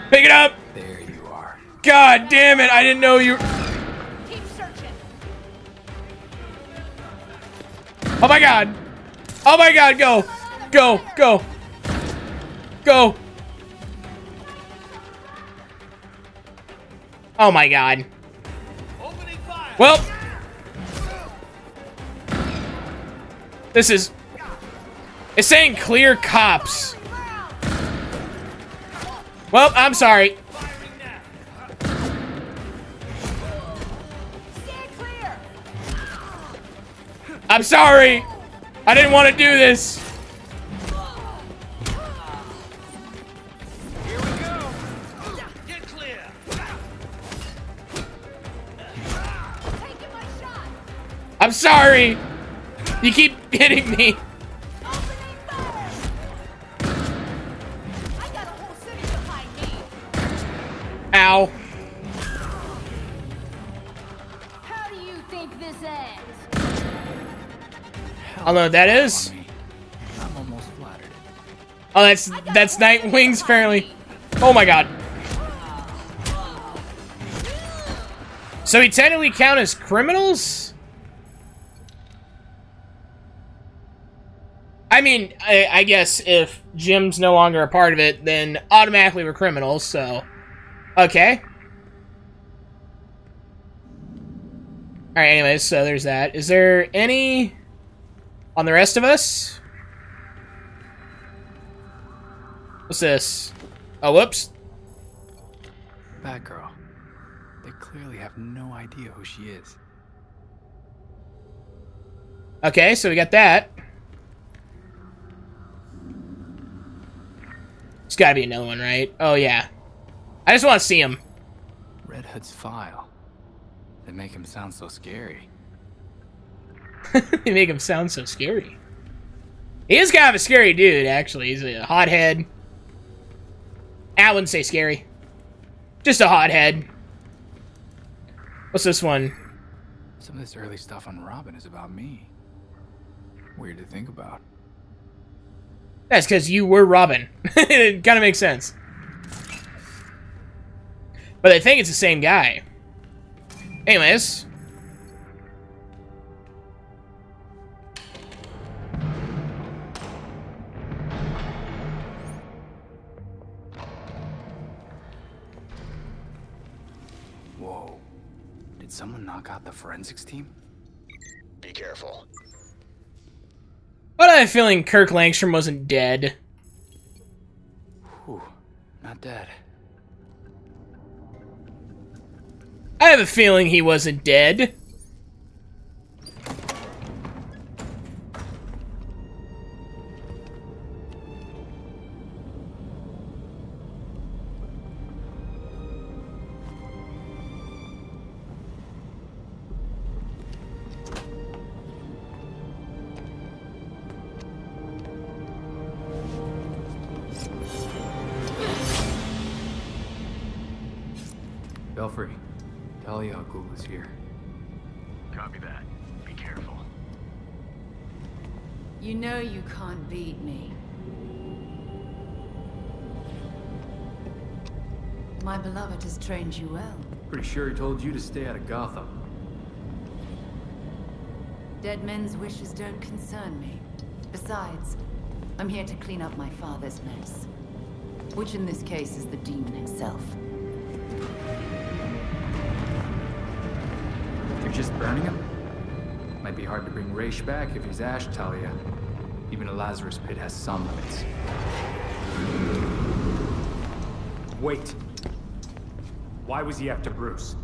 Pick it up! There you are. God damn it, I didn't know you... Keep searching. Oh my god! Oh my god, go! Go, go! Go! Oh my god. Well... This is... It's saying clear cops. Well, I'm sorry. I'm sorry. I didn't want to do this. I'm sorry. You keep hitting me. Ow. How do you think this ends? I don't know what that is. I'm almost flattered. Oh, that's that's Nightwing's apparently. Oh my god. So we technically count as criminals? I mean, I, I guess if Jim's no longer a part of it, then automatically we're criminals, so... Okay. Alright, anyways, so there's that. Is there any on the rest of us? What's this? Oh, whoops. Batgirl. They clearly have no idea who she is. Okay, so we got that. It's gotta be another one, right? Oh, yeah. I just want to see him. Red Hood's file. They make him sound so scary. they make him sound so scary. He is kind of a scary dude, actually. He's a hothead. I wouldn't say scary. Just a hothead. What's this one? Some of this early stuff on Robin is about me. Weird to think about. That's because you were Robin. it kind of makes sense. But I think it's the same guy. Anyways. Whoa. Did someone knock out the forensics team? Be careful. But I have a feeling Kirk Langstrom wasn't dead. Whew. Not dead. I have a feeling he wasn't dead. Belfry, Talia al Ghul is here. Copy that. Be careful. You know you can't beat me. My beloved has trained you well. Pretty sure he told you to stay out of Gotham. Dead men's wishes don't concern me. Besides, I'm here to clean up my father's mess. Which in this case is the demon himself. You're just burning him? Might be hard to bring Ra's back if he's Ash, Talia. Even a Lazarus pit has some limits. Wait. Why was he after Bruce?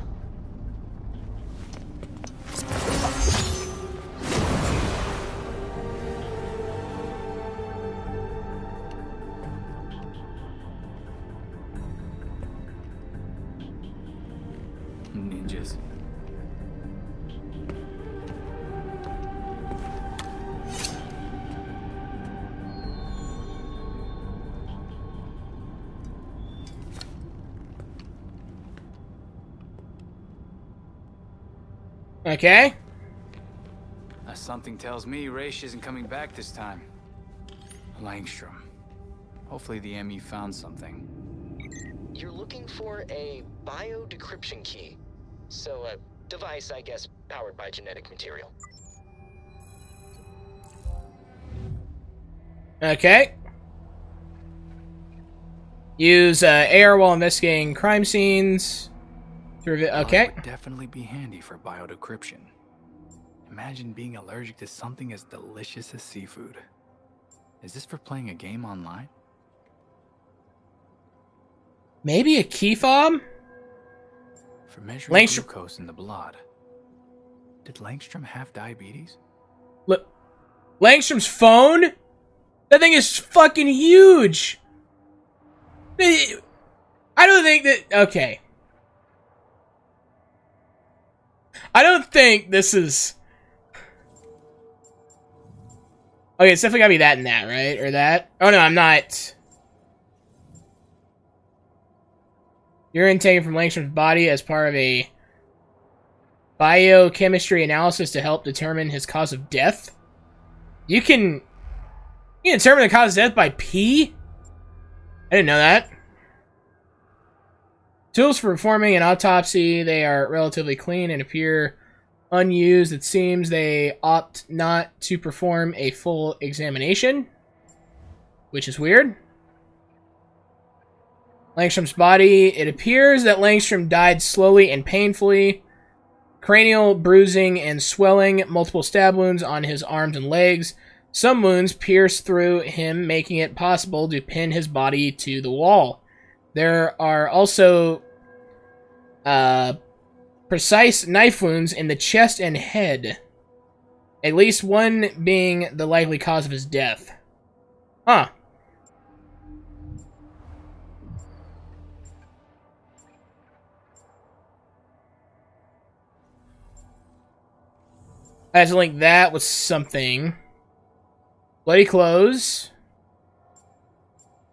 Okay. Uh, something tells me Ra's isn't coming back this time. Langstrom. Hopefully the ME found something. You're looking for a bio-decryption key. So a device, I guess, powered by genetic material. Okay. Use uh, AR while investigating crime scenes. Revi- Blood okay. would definitely be handy for biodecryption. Imagine being allergic to something as delicious as seafood. Is this for playing a game online? Maybe a key fob? For measuring Langstrom- glucose in the blood. Did Langstrom have diabetes? Look. Langstrom's phone? That thing is fucking huge. I don't think that. Okay. I don't think this is. Okay, it's definitely gotta be that and that, right? Or that. Oh no, I'm not. Urine taken from Langstrom's body as part of a biochemistry analysis to help determine his cause of death. You can you can determine the cause of death by pee? I didn't know that. Tools for performing an autopsy, they are relatively clean and appear unused. It seems they opt not to perform a full examination, which is weird. Langstrom's body, it appears that Langstrom died slowly and painfully. Cranial bruising and swelling, multiple stab wounds on his arms and legs. Some wounds pierce through him, making it possible to pin his body to the wall. There are also uh, precise knife wounds in the chest and head, at least one being the likely cause of his death. Huh. I have to link that with something. Bloody clothes.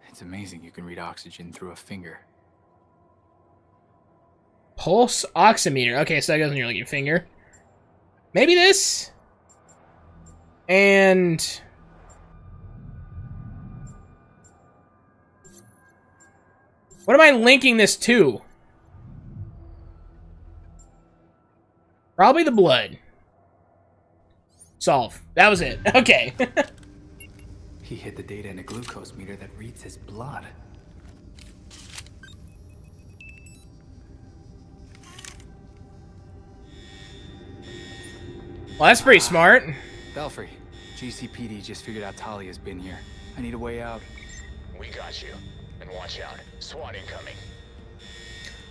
It's amazing you can read oxygen through a finger. Pulse oximeter. Okay, so that goes on your, like, your finger. Maybe this? And... What am I linking this to? Probably the blood. Solve. That was it. Okay. he hid the data in a glucose meter that reads his blood. Well, that's pretty smart. Belfry, GCPD just figured out Talia's been here. I need a way out. We got you. And watch out. SWAT incoming.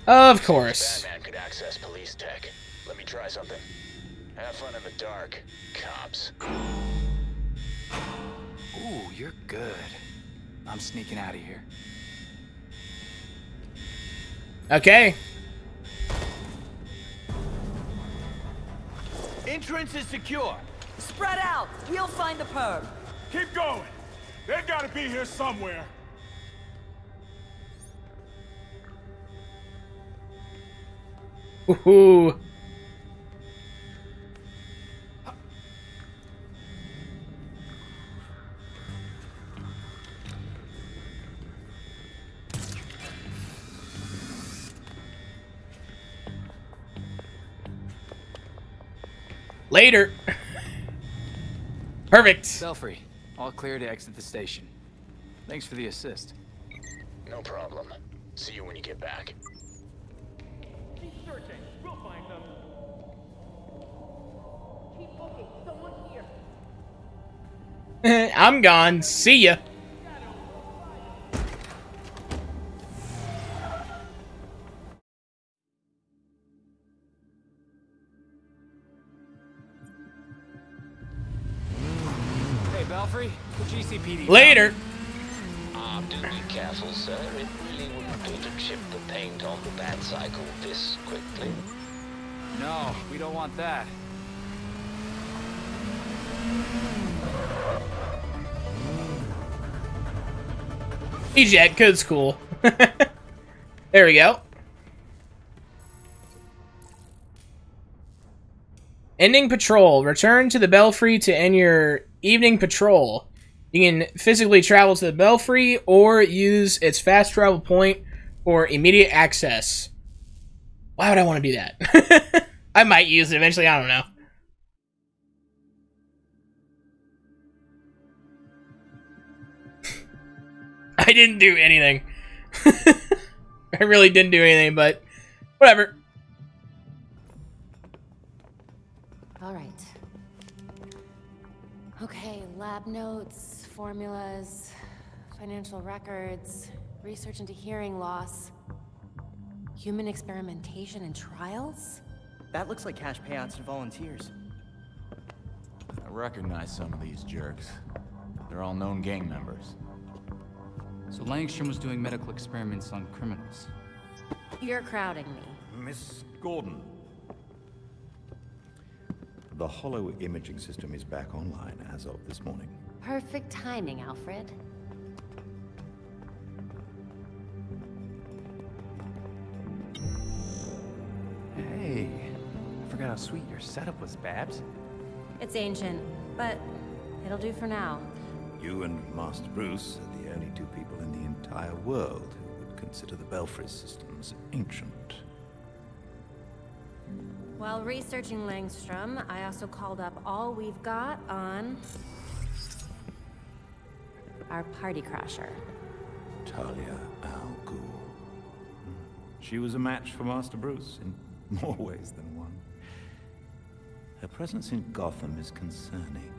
Of course. Batman could access police tech. Let me try something. Have fun in the dark, cops. Ooh, you're good. I'm sneaking out of here. Okay. Entrance is secure. Spread out. We'll find the perp. Keep going. They've gotta be here somewhere. Woohoo. Later. Perfect. Belfry, all clear to exit the station. Thanks for the assist. No problem. See you when you get back. Keep searching. We'll find them. Keep looking. Someone's here. I'm gone. See ya. Eject, code's cool. there we go. Ending patrol. Return to the Belfry to end your evening patrol. You can physically travel to the Belfry or use its fast travel point for immediate access. Why would I want to do that? I might use it eventually, I don't know. I didn't do anything. I really didn't do anything, but whatever. All right. Okay, lab notes, formulas, financial records, research into hearing loss, human experimentation and trials? That looks like cash payouts to volunteers. I recognize some of these jerks. They're all known gang members. So Langstrom was doing medical experiments on criminals. You're crowding me. Miss Gordon. The hollow imaging system is back online as of this morning. Perfect timing, Alfred. Hey, I forgot how sweet your setup was, Babs. It's ancient, but it'll do for now. You and Master Bruce are the only two people in the entire world who would consider the Belfry systems ancient. While researching Langstrom, I also called up all we've got on our party crasher. Talia Al Ghul. She was a match for Master Bruce in more ways than one. Her presence in Gotham is concerning.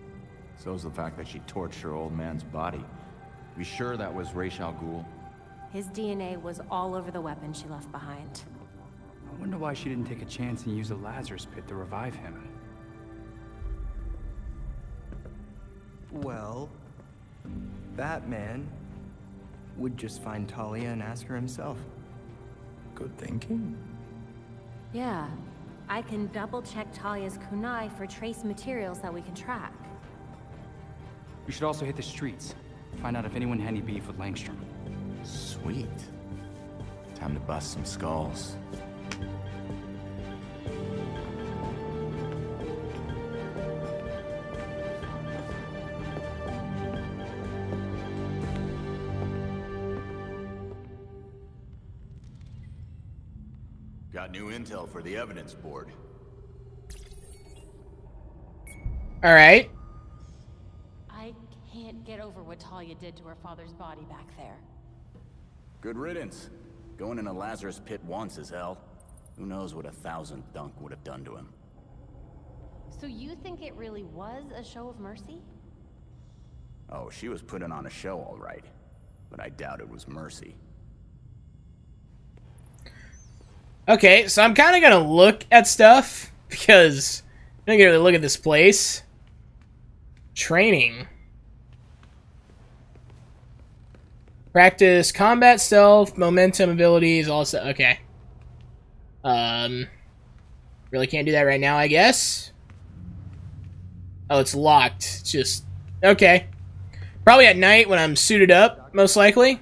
So is the fact that she torched her old man's body. You sure that was Ra's al Ghul? His DNA was all over the weapon she left behind. I wonder why she didn't take a chance and use the Lazarus pit to revive him. Well, Batman would just find Talia and ask her himself. Good thinking. Yeah, I can double check Talia's kunai for trace materials that we can track. We should also hit the streets. Find out if anyone had any beef with Langstrom. Sweet. Time to bust some skulls. Got new intel for the evidence board. All right what Talia did to her father's body back there. Good riddance. Going in a Lazarus pit once is hell. Who knows what a thousand dunk would have done to him. So you think it really was a show of mercy? Oh, she was putting on a show all right. But I doubt it was mercy. Okay, so I'm kind of gonna look at stuff because I'm gonna look at this place. Training. Practice combat stealth, momentum abilities, also okay. Um really can't do that right now, I guess. Oh, it's locked. It's just okay. Probably at night when I'm suited up, most likely.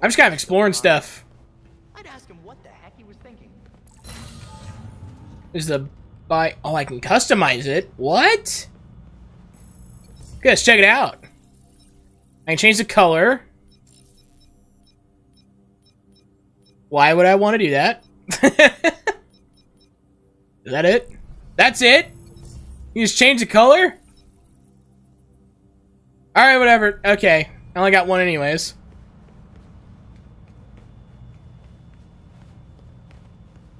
I'm just kind of exploring stuff. I'd ask him what the heck he was thinking. Is the buy? Oh, I can customize it. What? Okay, let's check it out. I can change the color. Why would I want to do that? Is that it? That's it? You just change the color? Alright, whatever. Okay. I only got one anyways.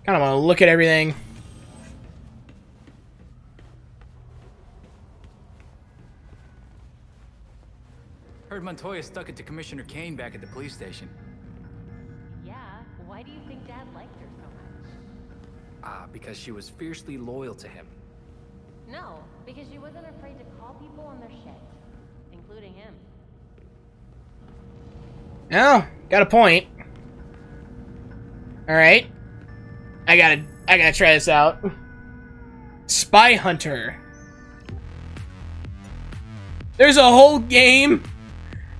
Kind of want to look at everything. Heard Montoya stuck it to Commissioner Kane back at the police station. Yeah, why do you think Dad liked her so much? Ah, because she was fiercely loyal to him. No, because she wasn't afraid to call people on their shit, including him. Oh, got a point. Alright. I gotta I gotta try this out. Spy Hunter. There's a whole game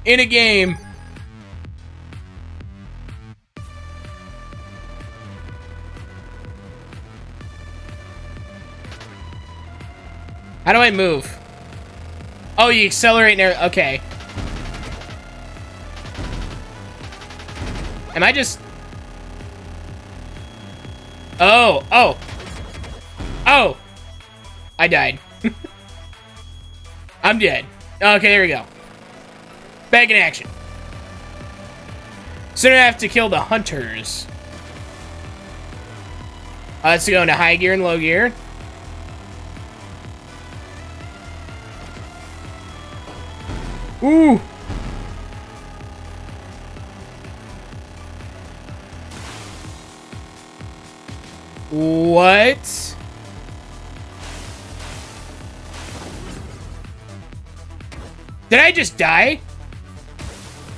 in a game. How do I move? Oh, you accelerate there. Okay. Am I just... Oh, oh. Oh. I died. I'm dead. Okay, there we go. Back in action. So now I have to kill the hunters. Uh, let's go into high gear and low gear. Ooh. What? Did I just die?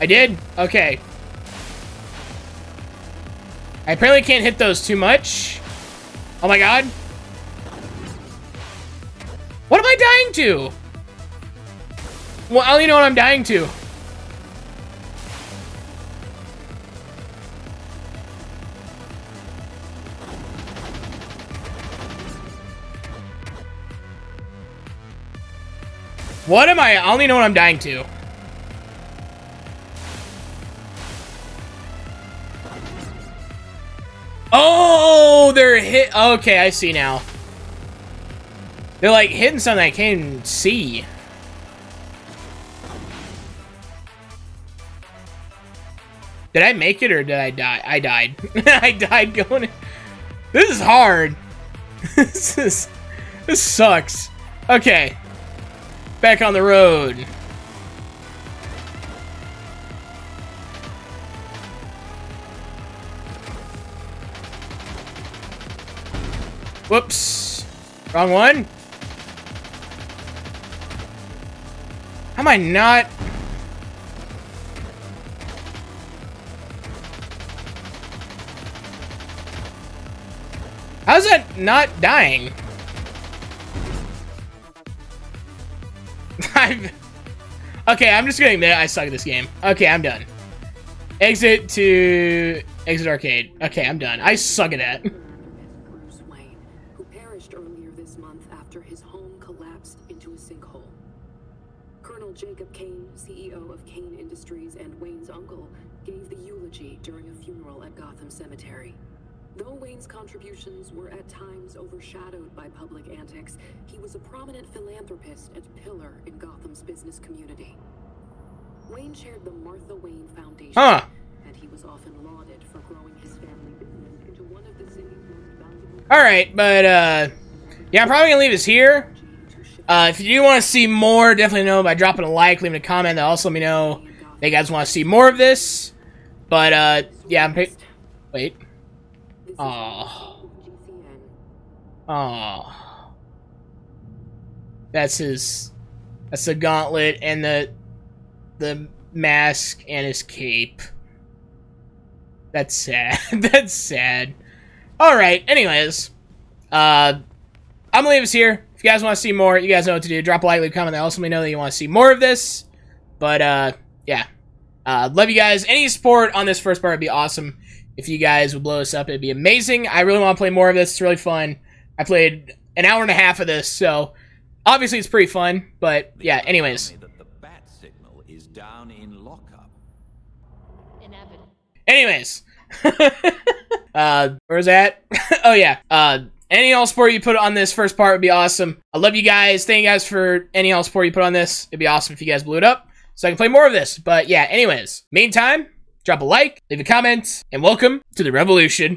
I did? Okay. I apparently can't hit those too much. Oh my god. What am I dying to? Well, I only know what I'm dying to. What am I? I only know what I'm dying to. Oh, they're hit. Okay, I see now. They're like hitting something I can't even see. Did I make it or did I die? I died. I died going. In. This is hard. this is. This sucks. Okay. Back on the road. Whoops. Wrong one. How am I not... How's that not dying? I'm... Okay, I'm just getting there. I suck at this game. Okay, I'm done. Exit to... Exit arcade. Okay, I'm done. I suck at that. Bruce Wayne, who perished earlier this month after his home collapsed into a sinkhole. Colonel Jacob Kane, CEO of Kane Industries and Wayne's uncle, gave the eulogy during a funeral at Gotham Cemetery. Though Wayne's contributions were at times overshadowed by public antics, he was a prominent philanthropist and pillar in Gotham's business community. Wayne chaired the Martha Wayne Foundation, Huh. and he was often lauded for growing his family business into one of the city's most valuable. All right, but uh, yeah, I'm probably gonna leave this here. Uh, if you do want to see more, definitely know by dropping a like, leaving a comment. That also let me know that you guys want to see more of this. But uh, yeah, I'm. Wait. Oh. Oh. That's his. That's the gauntlet and the the mask and his cape. That's sad. That's sad. All right. Anyways, uh, I'm gonna leave this here. If you guys want to see more, you guys know what to do. Drop a like, leave a comment. That also let me know that you want to see more of this. But uh, yeah, uh, love you guys. Any support on this first part would be awesome. If you guys would blow us up, it'd be amazing. I really want to play more of this. It's really fun. I played an hour and a half of this, so obviously it's pretty fun. But yeah, anyways. The bat signal is down in lockup. Anyways. uh, where's that? oh yeah. Uh, any all support you put on this first part would be awesome. I love you guys. Thank you guys for any all support you put on this. It'd be awesome if you guys blew it up so I can play more of this. But yeah, anyways, meantime, drop a like, leave a comment, and welcome to the revolution.